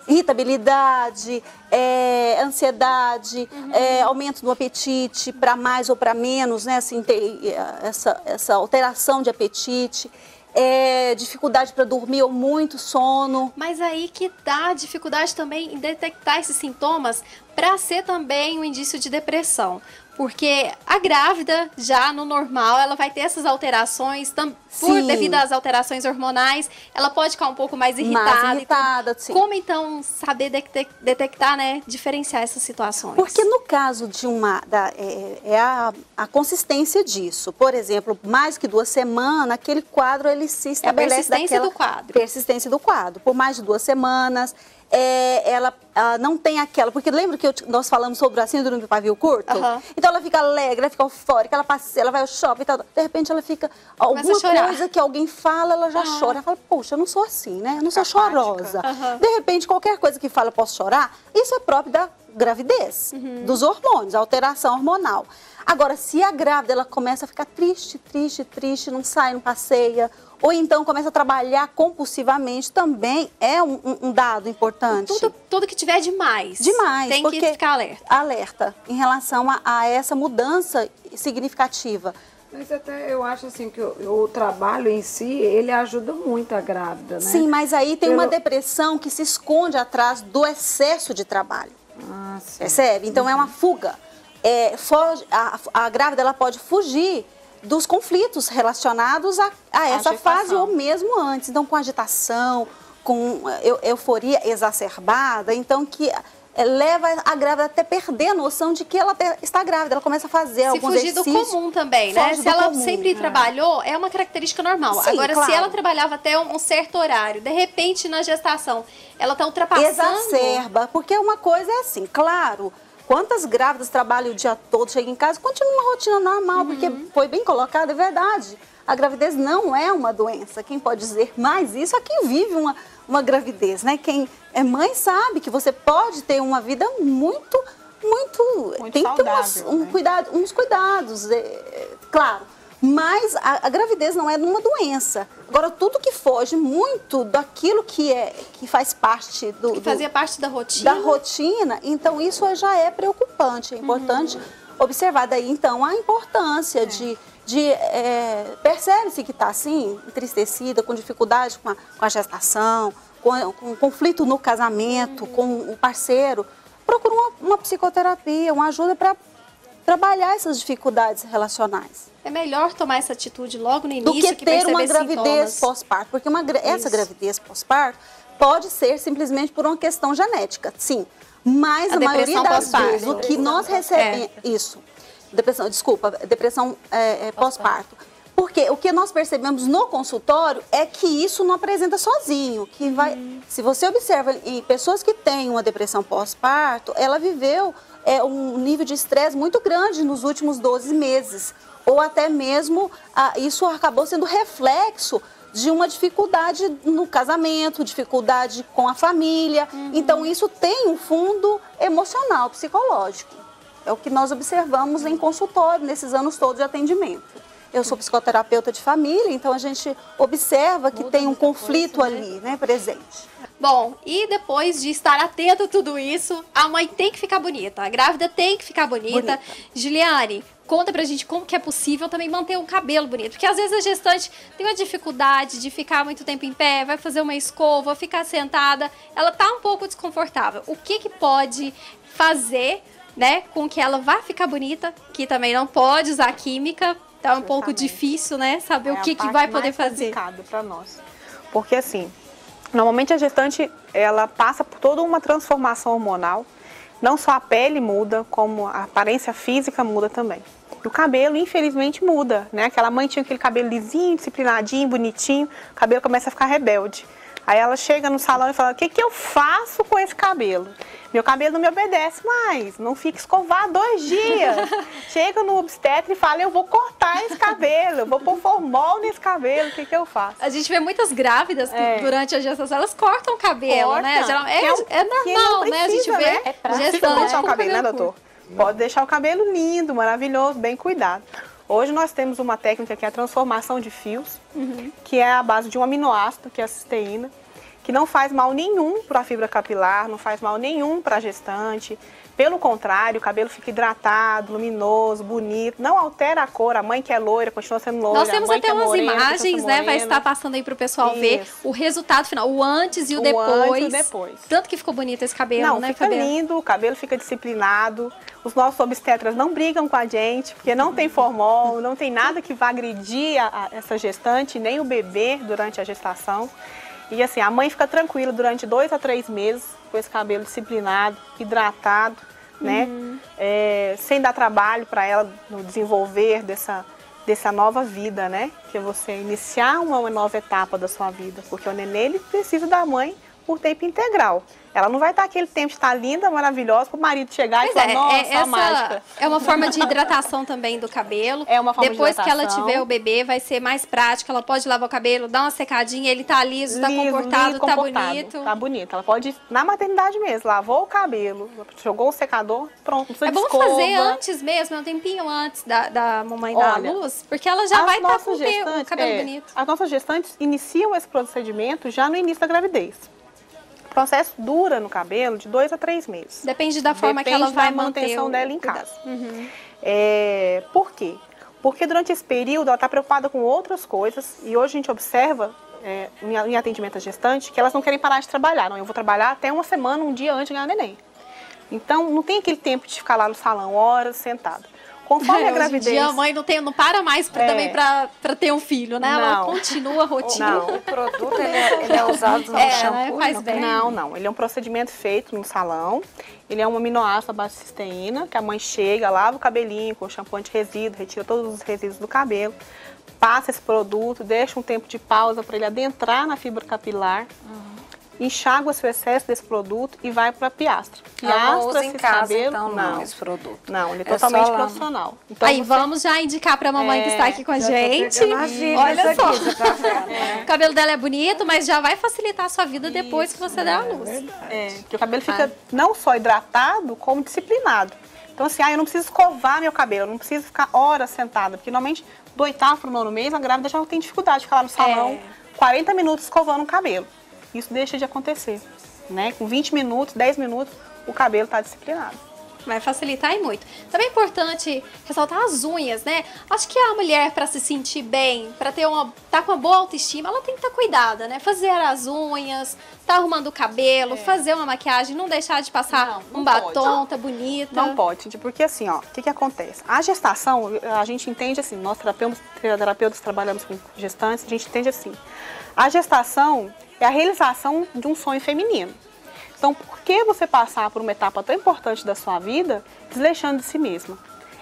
irritabilidade, é, ansiedade, Uhum. é, aumento do apetite para mais ou para menos, né? Assim, é, essa, essa alteração de apetite, é, dificuldade para dormir ou muito sono. Mas aí que dá dificuldade também em detectar esses sintomas para ser também um indício de depressão. Porque a grávida, já no normal, ela vai ter essas alterações, tam- por devido às alterações hormonais, ela pode ficar um pouco mais irritada. Mais e tudo. irritada, sim. Como então saber detec- detectar, né, diferenciar essas situações? Porque no caso de uma. Da, é é a, a consistência disso. Por exemplo, mais que duas semanas, aquele quadro ele se estabelece. persistência daquela- do quadro. Persistência do quadro. Por mais de duas semanas. É, ela ah, não tem aquela. Porque lembra que eu nós falamos sobre a síndrome do pavio curto? Aham. Então ela fica alegre, ela fica eufórica, ela ela vai ao shopping e tal. De repente ela fica. Começa Alguma coisa que alguém fala, ela já chora. Ela fala, poxa, eu não sou assim, né? Eu não sou chorosa. Aham. De repente, qualquer coisa que fala, eu posso chorar, isso é próprio da gravidez, Uhum. dos hormônios, alteração hormonal. Agora, se a grávida ela começa a ficar triste, triste, triste, não sai, não passeia, ou então começa a trabalhar compulsivamente, também é um, um- dado importante. tudo, tudo que tiver demais. Demais, Tem porque que ficar alerta. alerta em relação a, a essa mudança significativa. Mas até eu acho assim que o, o trabalho em si, ele ajuda muito a grávida, né? Sim, mas aí tem uma Pelo- depressão que se esconde atrás do excesso de trabalho. Ah. Percebe? Então é uma fuga. É, foge- a, a grávida ela pode fugir dos conflitos relacionados a, a essa gestação. fase ou mesmo antes. Então, com agitação, com eu- euforia exacerbada, então que leva a grávida até perder a noção de que ela está grávida. Ela começa a fazer Se alguns fugir do comum também, né? Se ela comum, sempre é. trabalhou, é uma característica normal. Sim, Agora, claro. se ela trabalhava até um certo horário, de repente na gestação, ela tá ultrapassando. Exacerba, porque uma coisa é assim, claro, Quantas grávidas trabalham o dia todo, chegam em casa, continuam uma rotina normal, porque foi bem colocado, é verdade. A gravidez não é uma doença. Quem pode dizer mais isso é quem vive uma, uma gravidez, né? Quem é mãe sabe que você pode ter uma vida muito, muito. Muito tem que ter umas- saudável, um né? cuidado, uns cuidados, é, claro. Mas a, a gravidez não é uma doença. Agora, tudo que foge muito daquilo que, é, que faz parte do, Que do- fazia parte da rotina. da rotina, então isso já é preocupante. É importante observar daí, então, a importância de. De é, Percebe-se que está assim, entristecida, com dificuldade com a, com a gestação, com, com conflito no casamento, com o parceiro. Procura uma, uma psicoterapia, uma ajuda para trabalhar essas dificuldades relacionais. É melhor tomar essa atitude logo no Do início que ter uma gravidez pós-parto. Porque uma, essa Isso. gravidez pós-parto pode ser simplesmente por uma questão genética, sim. Mas A a, maioria das vezes, o que nós recebemos... Isso. Depressão, desculpa, depressão é, é, pós-parto. Porque o que nós percebemos no consultório é que isso não apresenta sozinho. Que vai, se você observa em pessoas que têm uma depressão pós-parto, ela viveu é, um nível de estresse muito grande nos últimos 12 meses. Ou até mesmo ah, isso acabou sendo reflexo de uma dificuldade no casamento, dificuldade com a família. Então, isso tem um fundo emocional, psicológico. É o que nós observamos em consultório nesses anos todos de atendimento. Eu sou psicoterapeuta de família, então a gente observa que tem um conflito ali, né, presente. Bom, e depois de estar atento a tudo isso, a mãe tem que ficar bonita. A grávida tem que ficar bonita. Bonita. Giliane, conta pra gente como que é possível também manter um cabelo bonito. Porque às vezes a gestante tem uma dificuldade de ficar muito tempo em pé, vai fazer uma escova, ficar sentada. Ela tá um pouco desconfortável. O que que pode fazer, né, com que ela vá ficar bonita? Que também não pode usar química. Então é um pouco difícil, né, saber É o que que vai poder fazer. para nós. Porque assim, normalmente a gestante ela passa por toda uma transformação hormonal. Não só a pele muda, como a aparência física muda também. E o cabelo, infelizmente, muda, né? Aquela mãe tinha aquele cabelo lisinho, disciplinadinho, bonitinho, o cabelo começa a ficar rebelde. Aí ela chega no salão e fala: O que, que eu faço com esse cabelo? Meu cabelo não me obedece mais, não fica escovado dois dias. chega no obstetra e fala: Eu vou cortar esse cabelo, eu vou pôr formol nesse cabelo, o que, que eu faço? A gente vê muitas grávidas que É. durante a gestação elas cortam o cabelo, né? Corta, Geral- É, que é o- é normal, não né? A gente precisa, vê né? É prático. Precisa gestante cortar o com cabelo, né, doutor? Pode deixar o cabelo lindo, maravilhoso, bem cuidado. Hoje nós temos uma técnica que é a transformação de fios, que é a base de um aminoácido, que é a cisteína, que não faz mal nenhum para a fibra capilar, não faz mal nenhum para a gestante. Pelo contrário, o cabelo fica hidratado, luminoso, bonito, não altera a cor. A mãe que é loira continua sendo loira. Nós temos até é umas morena, imagens, né? Vai estar passando aí pro pessoal ver Isso. o resultado final, o antes e o, O depois. antes e o depois. Tanto que ficou bonito esse cabelo, Não, né, fica Fabiana? lindo, o cabelo fica disciplinado. Os nossos obstetras não brigam com a gente, porque não tem formol, não tem nada que vá agredir a- a- essa gestante, nem o bebê durante a gestação. E assim, a mãe fica tranquila durante dois a três meses com esse cabelo disciplinado, hidratado, né? É, sem dar trabalho para ela no desenvolver dessa, dessa nova vida, né? Que é você iniciar uma, uma nova etapa da sua vida, porque o nenê ele precisa da mãe por tempo integral. Ela não vai estar aquele tempo de estar linda, maravilhosa, para o marido chegar Pois e falar, é, nossa, é, a essa mágica. é uma forma de hidratação também do cabelo. É uma forma de Depois que ela hidratação. tiver o bebê, vai ser mais prático. Ela pode lavar o cabelo, dar uma secadinha, ele tá liso, tá Liso, comportado, liso, tá comportado. bonito. Tá bonito. Ela pode na maternidade mesmo, lavou o cabelo, jogou o secador, pronto, precisa É bom escova. fazer antes mesmo, um tempinho antes da, da mamãe dar a luz, porque ela já vai estar nossas com o cabelo é, bonito. As nossas gestantes iniciam esse procedimento já no início da gravidez. O processo dura no cabelo de dois a três meses. Depende da forma que Depende ela vai da manter manutenção o dela em casa. Uhum. É, por quê? Porque durante esse período ela está preocupada com outras coisas e hoje a gente observa é, em, atendimento à gestante que elas não querem parar de trabalhar. Não, eu vou trabalhar até uma semana, um dia antes de ganhar neném. Então não tem aquele tempo de ficar lá no salão horas sentada. Conforme É, a hoje em gravidez. dia a mãe não, tem, não para mais pra, É. também pra ter um filho, né? Ela Não. continua a rotina. Não. O produto ele é, ele é usado no É, shampoo, né? Faz no bem. Não, não. Ele é um procedimento feito no salão. Ele é um aminoácido à base de cisteína, que a mãe chega, lava o cabelinho com shampoo anti-resíduo, retira todos os resíduos do cabelo, passa esse produto, deixa um tempo de pausa para ele adentrar na fibra capilar. Enxágua-se o excesso desse produto e vai para a piastra. Ela não usa Piastra em esse casa, cabelo, então, não. esse produto. Não, ele é, É totalmente profissional. Então Aí você- vamos já indicar pra mamãe que está aqui com a gente. Olha só. tá vendo? O cabelo dela é bonito, mas já vai facilitar a sua vida depois que você der a luz. É, porque o cabelo fica não só hidratado, como disciplinado. Então, assim, ah, eu não preciso escovar meu cabelo, eu não preciso ficar horas sentada, porque normalmente do oitavo para o nono mês, a grávida já tem dificuldade de ficar lá no salão 40 minutos escovando o cabelo. Isso deixa de acontecer, né? Com 20 minutos, 10 minutos, o cabelo está disciplinado. Vai facilitar e muito. Também é importante ressaltar as unhas, né? Acho que a mulher, para se sentir bem, para ter uma. tá com uma boa autoestima, ela tem que estar cuidada, né? Fazer as unhas, tá arrumando o cabelo, fazer uma maquiagem, não deixar de passar Não, não um pode. batom, tá bonita. Não pode, porque assim, ó, o que, que acontece? A gestação, a gente entende assim, nós terapeutas, terapeutas trabalhamos com gestantes, a gente entende assim. A gestação é a realização de um sonho feminino. Então, por que você passar por uma etapa tão importante da sua vida desleixando de si mesma?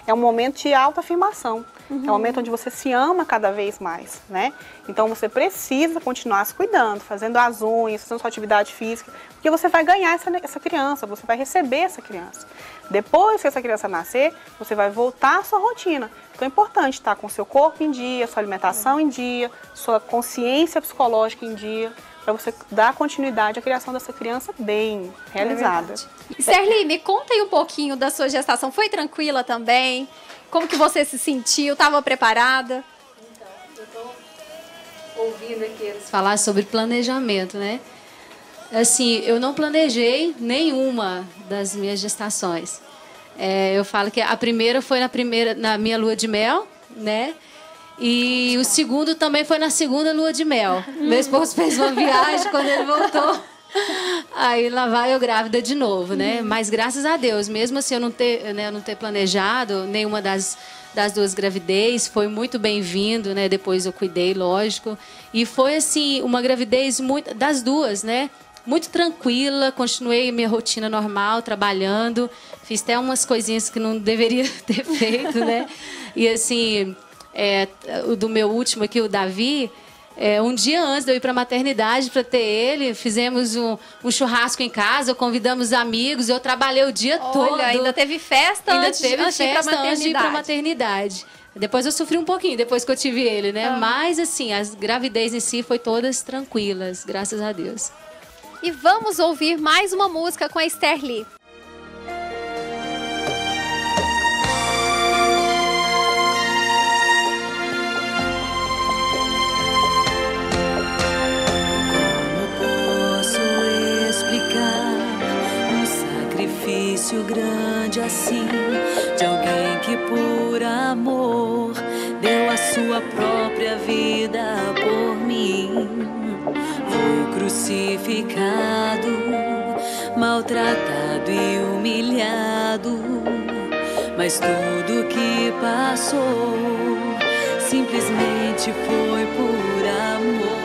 É um momento de autoafirmação. É um momento onde você se ama cada vez mais, né? Então você precisa continuar se cuidando, fazendo as unhas, fazendo sua atividade física, porque você vai ganhar essa, essa criança, você vai receber essa criança. Depois que essa criança nascer, você vai voltar à sua rotina. Então é importante estar com o seu corpo em dia, sua alimentação em dia, sua consciência psicológica em dia, para você dar continuidade à criação dessa criança bem realizada. E Serli, me conta aí um pouquinho da sua gestação. Foi tranquila também? Como que você se sentiu? Estava preparada? ouvindo aqui eles falar sobre planejamento, né? Assim, eu não planejei nenhuma das minhas gestações. É, eu falo que a primeira foi na primeira, na minha lua de mel, né? E o segundo também foi na segunda lua de mel. Meu esposo fez uma viagem quando ele voltou. Aí lá vai eu grávida de novo, né? Mas graças a Deus, mesmo assim eu não ter, né, eu não ter planejado nenhuma das, das duas gravidez, foi muito bem-vindo, né? Depois eu cuidei, lógico. E foi assim, uma gravidez muito das duas, né? Muito tranquila, continuei minha rotina normal, trabalhando, fiz até umas coisinhas que não deveria ter feito, né? E assim, é, o do meu último aqui, o Davi, é, um dia antes de eu ir para a maternidade para ter ele, fizemos um, um churrasco em casa, convidamos amigos, eu trabalhei o dia todo. Olha, ainda teve festa Ainda antes, teve antes de festa antes de ir pra maternidade. maternidade. Depois eu sofri um pouquinho, depois que eu tive ele, né? Ah. Mas, assim, as gravidez em si foi todas tranquilas, graças a Deus. E vamos ouvir mais uma música com a Esther Lee. sacrifício grande assim de alguém que por amor deu a sua própria vida por mim. Crucificado, maltratado e humilhado, mas tudo que passou simplesmente foi por amor.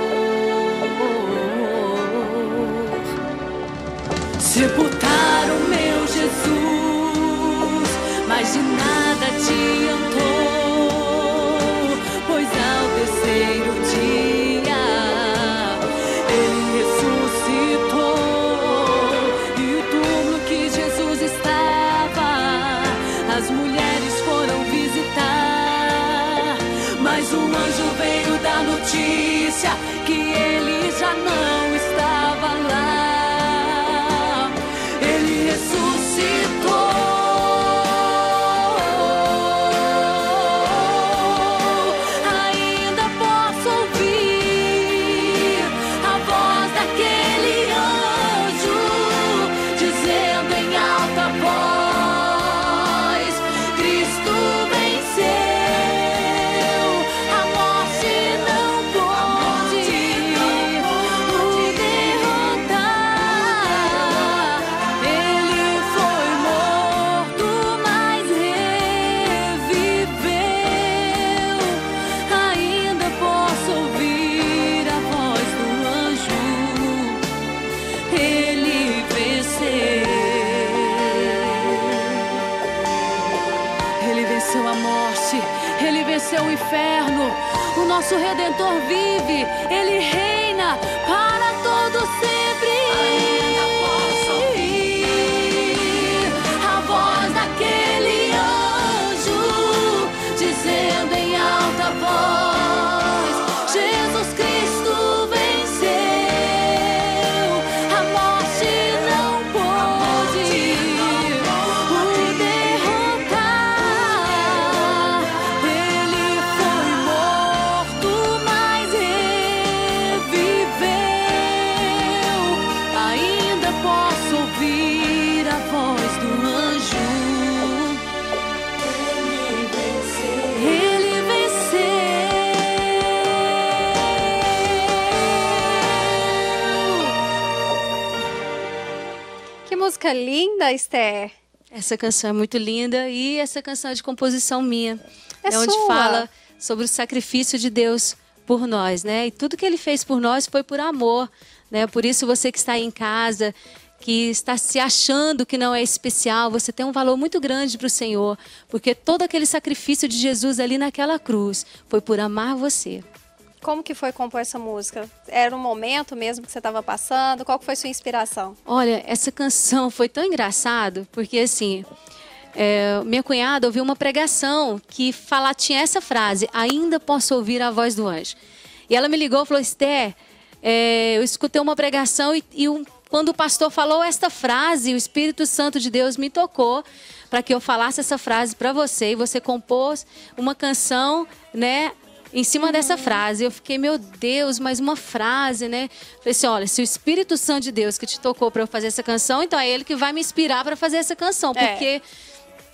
Sepultaram meu Jesus, mas de nada adiantou, música linda, Esther. Essa canção é muito linda e essa canção é de composição minha. É onde sua. fala sobre o sacrifício de Deus por nós, né? E tudo que ele fez por nós foi por amor, né? Por isso você que está aí em casa, que está se achando que não é especial, você tem um valor muito grande para o Senhor, porque todo aquele sacrifício de Jesus ali naquela cruz foi por amar você. Como que foi compor essa música? Era um momento mesmo que você estava passando? Qual foi sua inspiração? Olha, essa canção foi tão engraçado, porque assim, é, minha cunhada ouviu uma pregação que fala, tinha essa frase, ainda posso ouvir a voz do anjo. E ela me ligou e falou, Esther, é, eu escutei uma pregação e, e um- quando o pastor falou esta frase, o Espírito Santo de Deus me tocou para que eu falasse essa frase para você e você compôs uma canção, né? Em cima dessa frase, eu fiquei, meu Deus, mais uma frase, né? Falei assim: olha, se o Espírito Santo de Deus que te tocou para eu fazer essa canção, então é ele que vai me inspirar para fazer essa canção, É.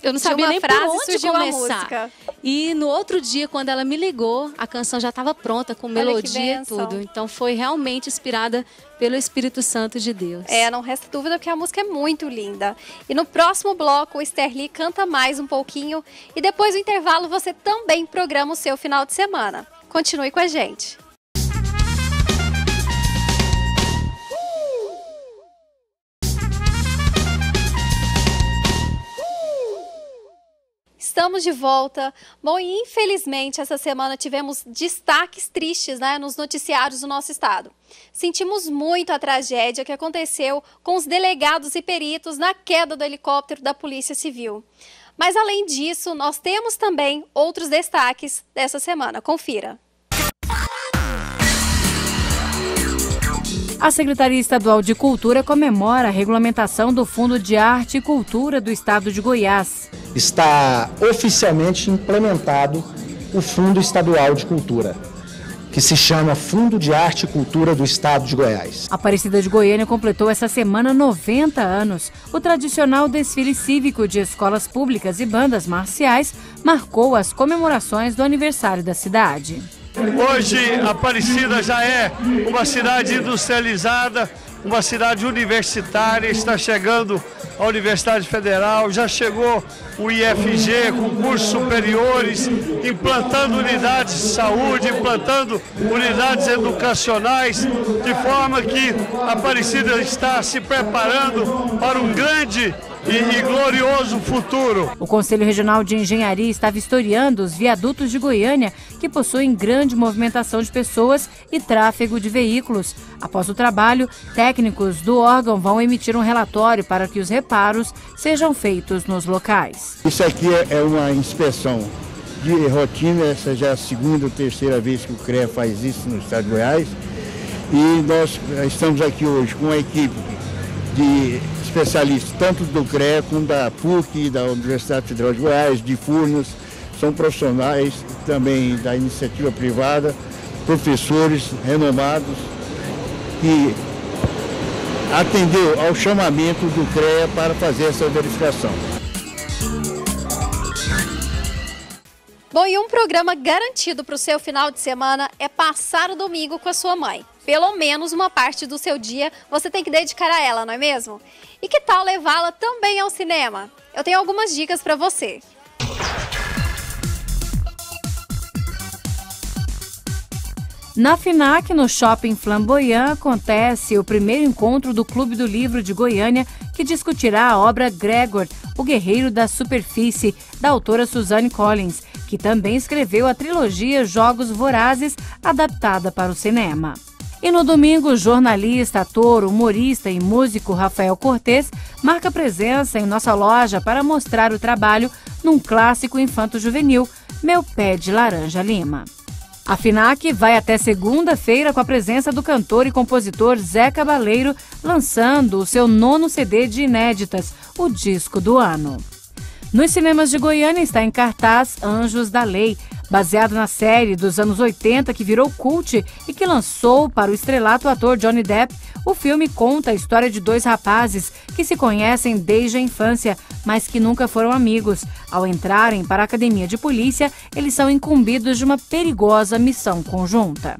eu não sabia nem frase por onde surgiu a começar. música. E no outro dia, quando ela me ligou, a canção já estava pronta, com melodia e tudo. Então foi realmente inspirada pelo Espírito Santo de Deus. É, não resta dúvida que a música é muito linda. E no próximo bloco, o Sterli canta mais um pouquinho. E depois do intervalo, você também programa o seu final de semana. Continue com a gente. Estamos de volta. Bom, e infelizmente essa semana tivemos destaques tristes né, nos noticiários do nosso estado. Sentimos muito a tragédia que aconteceu com os delegados e peritos na queda do helicóptero da Polícia Civil. Mas além disso, nós temos também outros destaques dessa semana. Confira. A Secretaria Estadual de Cultura comemora a regulamentação do Fundo de Arte e Cultura do Estado de Goiás. está oficialmente implementado o Fundo Estadual de Cultura, que se chama Fundo de Arte e Cultura do Estado de Goiás. A Aparecida de Goiânia completou essa semana 90 anos. O tradicional desfile cívico de escolas públicas e bandas marciais marcou as comemorações do aniversário da cidade. Hoje, Aparecida já é uma cidade industrializada, uma cidade universitária, está chegando a Universidade Federal, já chegou o IFG com cursos superiores, implantando unidades de saúde, implantando unidades educacionais, de forma que Aparecida está se preparando para um grande e, e glorioso futuro. O Conselho Regional de Engenharia está vistoriando os viadutos de Goiânia, que possuem grande movimentação de pessoas e tráfego de veículos. Após o trabalho, técnicos do órgão vão emitir um relatório para que os reparos sejam feitos nos locais. Isso aqui é- é uma inspeção de rotina, essa já é a segunda ou terceira vez que o CREA faz isso no estado de Goiás. E nós estamos aqui hoje com uma equipe de especialistas, tanto do CREA como da PUC, da Universidade Federal de Goiás, de Furnas, são profissionais também da iniciativa privada, professores renomados, que atendeu ao chamamento do CREA para fazer essa verificação. Bom, e um programa garantido para o seu final de semana é passar o domingo com a sua mãe. Pelo menos uma parte do seu dia você tem que dedicar a ela, não é mesmo? E que tal levá-la também ao cinema? Eu tenho algumas dicas para você. Na FINAC, no Shopping Flamboyant, acontece o primeiro encontro do Clube do Livro de Goiânia, que discutirá a obra Gregor, o Guerreiro da Superfície, da autora Suzanne Collins, que também escreveu a trilogia Jogos Vorazes, adaptada para o cinema. E no domingo, o jornalista, ator, humorista e músico Rafael Cortez marca presença em nossa loja para mostrar o trabalho num clássico infanto-juvenil, Meu Pé de Laranja Lima. A FINAC vai até segunda-feira com a presença do cantor e compositor Zé Cabaleiro, lançando o seu nono CD de inéditas, o disco do ano. Nos cinemas de Goiânia está em cartaz Anjos da Lei, baseado na série dos anos 80 que virou cult e que lançou para o estrelato ator Johnny Depp. O filme conta a história de dois rapazes que se conhecem desde a infância, mas que nunca foram amigos. Ao entrarem para a academia de polícia, eles são incumbidos de uma perigosa missão conjunta.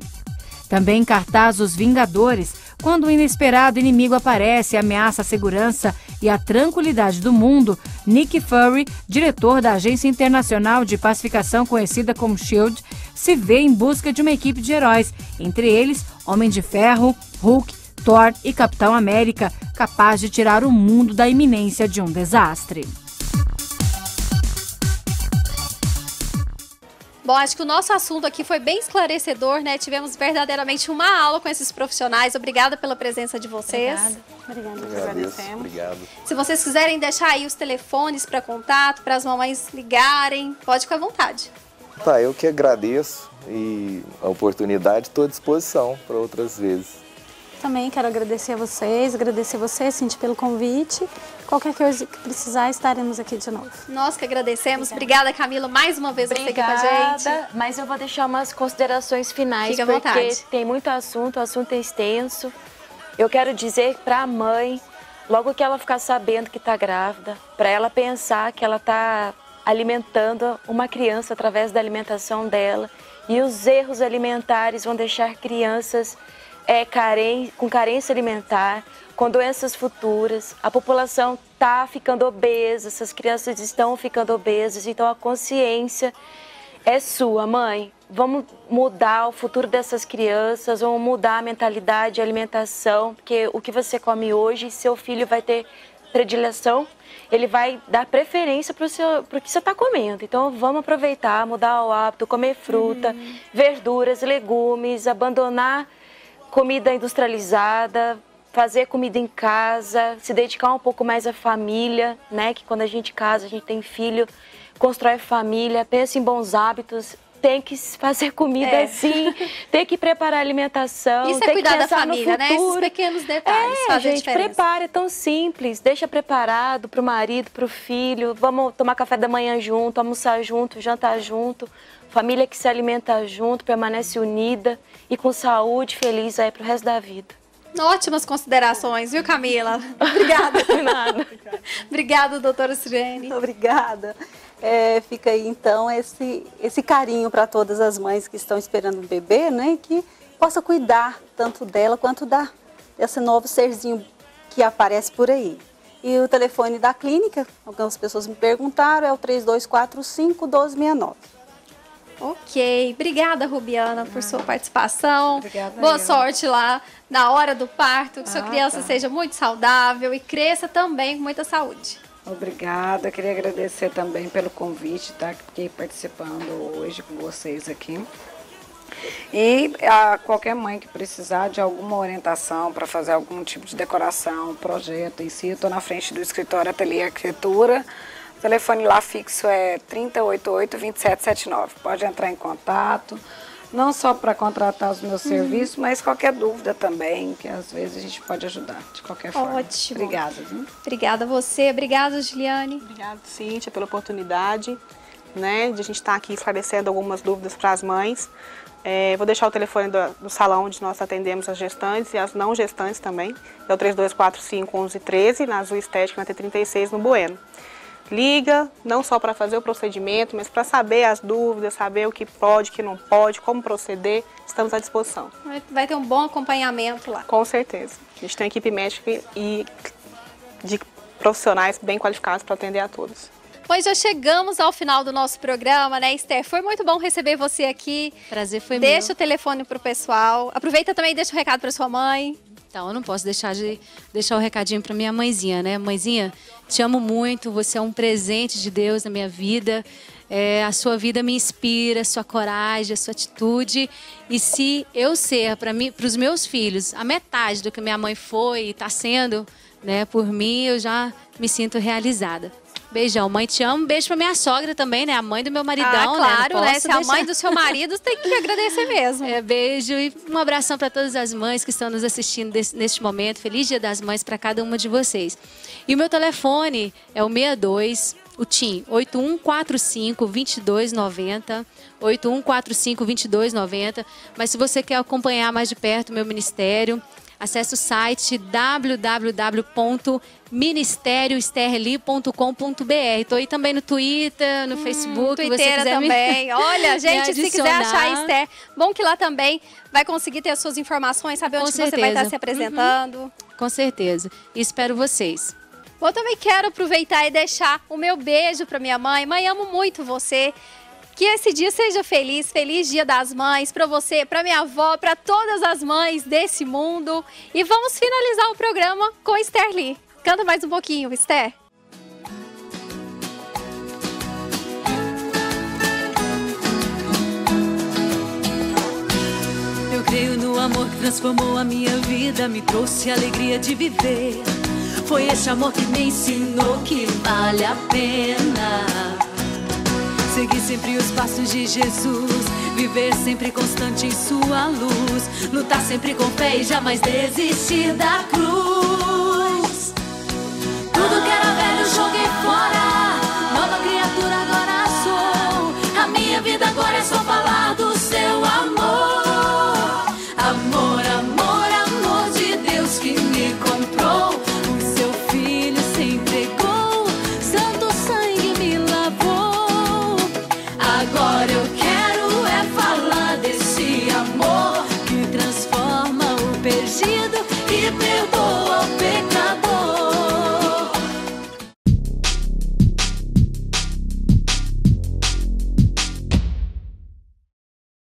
Também em cartaz Os Vingadores, quando um inesperado inimigo aparece e ameaça a segurança e a tranquilidade do mundo, Nick Fury, diretor da agência internacional de pacificação conhecida como SHIELD, se vê em busca de uma equipe de heróis, entre eles Homem de Ferro, Hulk, Thor e Capitão América, capaz de tirar o mundo da iminência de um desastre. Bom, acho que o nosso assunto aqui foi bem esclarecedor, né? Tivemos verdadeiramente uma aula com esses profissionais. Obrigada pela presença de vocês. Obrigada. Agradeço. Obrigado. Se vocês quiserem deixar aí os telefones para contato, para as mamães ligarem, pode ficar à vontade. Tá, eu que agradeço e a oportunidade, estou à disposição para outras vezes. Também quero agradecer a vocês, agradecer você, Cintia, pelo convite. Qualquer coisa que precisar, estaremos aqui de novo. Nós que agradecemos. Obrigada, Camila, mais uma vez você aqui com a gente. Obrigada, mas eu vou deixar umas considerações finais, Fique à porque vontade. tem muito assunto, o assunto é extenso. Eu quero dizer para a mãe, logo que ela ficar sabendo que está grávida, para ela pensar que ela está alimentando uma criança através da alimentação dela e os erros alimentares vão deixar crianças é, caren com carência alimentar, com doenças futuras. A população está ficando obesa, essas crianças estão ficando obesas, então a consciência é sua, mãe. Vamos mudar o futuro dessas crianças, vamos mudar a mentalidade, a alimentação, porque o que você come hoje, seu filho vai ter predileção, ele vai dar preferência para o que você está comendo. Então vamos aproveitar, mudar o hábito, comer fruta, verduras, legumes, abandonar comida industrializada, fazer comida em casa, se dedicar um pouco mais à família, né? Que quando a gente casa, a gente tem filho, constrói família, pensa em bons hábitos. Tem que fazer comida É. assim, tem que preparar alimentação, Isso é tem cuidar que da pensar família, no né? futuro. Esses pequenos detalhes É, fazem a gente, diferença. prepara, é tão simples. Deixa preparado pro marido, pro filho. Vamos tomar café da manhã junto, almoçar junto, jantar junto. Família que se alimenta junto, permanece unida e com saúde, feliz aí pro resto da vida. Ótimas considerações, viu, Camila? Obrigada. De nada. Obrigada, doutora Sirene. Obrigada. É, fica aí então esse, esse carinho para todas as mães que estão esperando um bebê, né? Que possa cuidar tanto dela quanto da, desse novo serzinho que aparece por aí. E o telefone da clínica, algumas pessoas me perguntaram, é o 3245 1269. Ok, obrigada, Rubiana, por sua participação. Obrigada Boa eu. sorte lá na hora do parto, que sua Ah, criança tá. seja muito saudável e cresça também com muita saúde. Obrigada, queria agradecer também pelo convite, tá? Fiquei participando hoje com vocês aqui. E a qualquer mãe que precisar de alguma orientação para fazer algum tipo de decoração, projeto em si, eu estou na frente do escritório Ateliê Arquitetura. O telefone lá fixo é 3088-2779. Pode entrar em contato, não só para contratar os meus Uhum. serviços, mas qualquer dúvida também, que às vezes a gente pode ajudar, de qualquer forma. Ótimo. Obrigada, viu? Obrigada a você, obrigada, Juliane. Obrigada, Cíntia, pela oportunidade né, de a gente estar aqui esclarecendo algumas dúvidas para as mães. É, vou deixar o telefone do, do salão onde nós atendemos as gestantes e as não gestantes também. É o 3245 1113, na Azul Estética, na T36, no Bueno. Liga, não só para fazer o procedimento, mas para saber as dúvidas, saber o que pode, o que não pode, como proceder, estamos à disposição. Vai- ter um bom acompanhamento lá. Com certeza. A gente tem equipe médica e de profissionais bem qualificados para atender a todos. Pois já chegamos ao final do nosso programa, né, Esther? Foi muito bom receber você aqui. Prazer foi Deixa meu. o telefone pro pessoal. Aproveita também e deixa um recado para sua mãe. Então, eu não posso deixar de deixar o recadinho para minha mãezinha, né? Mãezinha, te amo muito, você é um presente de Deus na minha vida. É, a sua vida me inspira, a sua coragem, a sua atitude. E se eu ser para mim, para os meus filhos, a metade do que minha mãe foi e está sendo, né, por mim, eu já me sinto realizada. Beijão, mãe, te amo. Beijo pra minha sogra também, né? A mãe do meu maridão, ah, claro, né? Não né? posso Se a mãe do seu marido tem que agradecer mesmo. é, beijo e um abração para todas as mães que estão nos assistindo desse- neste momento. Feliz Dia das Mães para cada uma de vocês. E o meu telefone é o 62 o TIM 8145 2290 8145 2290. Mas se você quer acompanhar mais de perto o meu ministério, acesse o site www.ministérioesterli.com.br. Estou aí também no Twitter, no Facebook. se você Twitteira quiser me- também. Olha, gente, se quiser achar a Esther, bom que lá também vai conseguir ter as suas informações, saber Com onde que você vai estar certeza. se apresentando. Com certeza. E espero vocês. Eu também quero aproveitar e deixar o meu beijo para minha mãe. Mãe, amo muito você. Que esse dia seja feliz, feliz Dia das Mães para você, para minha avó, para todas as mães desse mundo. E vamos finalizar o programa com Esther Lee. Canta mais um pouquinho, Esther. Eu creio no amor que transformou a minha vida, me trouxe a alegria de viver. Foi esse amor que me ensinou que vale a pena. Seguir sempre os passos de Jesus, viver sempre constante em sua luz, lutar sempre com fé e jamais desistir da cruz. Tudo que era velho joguei fora, nova criatura agora sou. A minha vida agora é só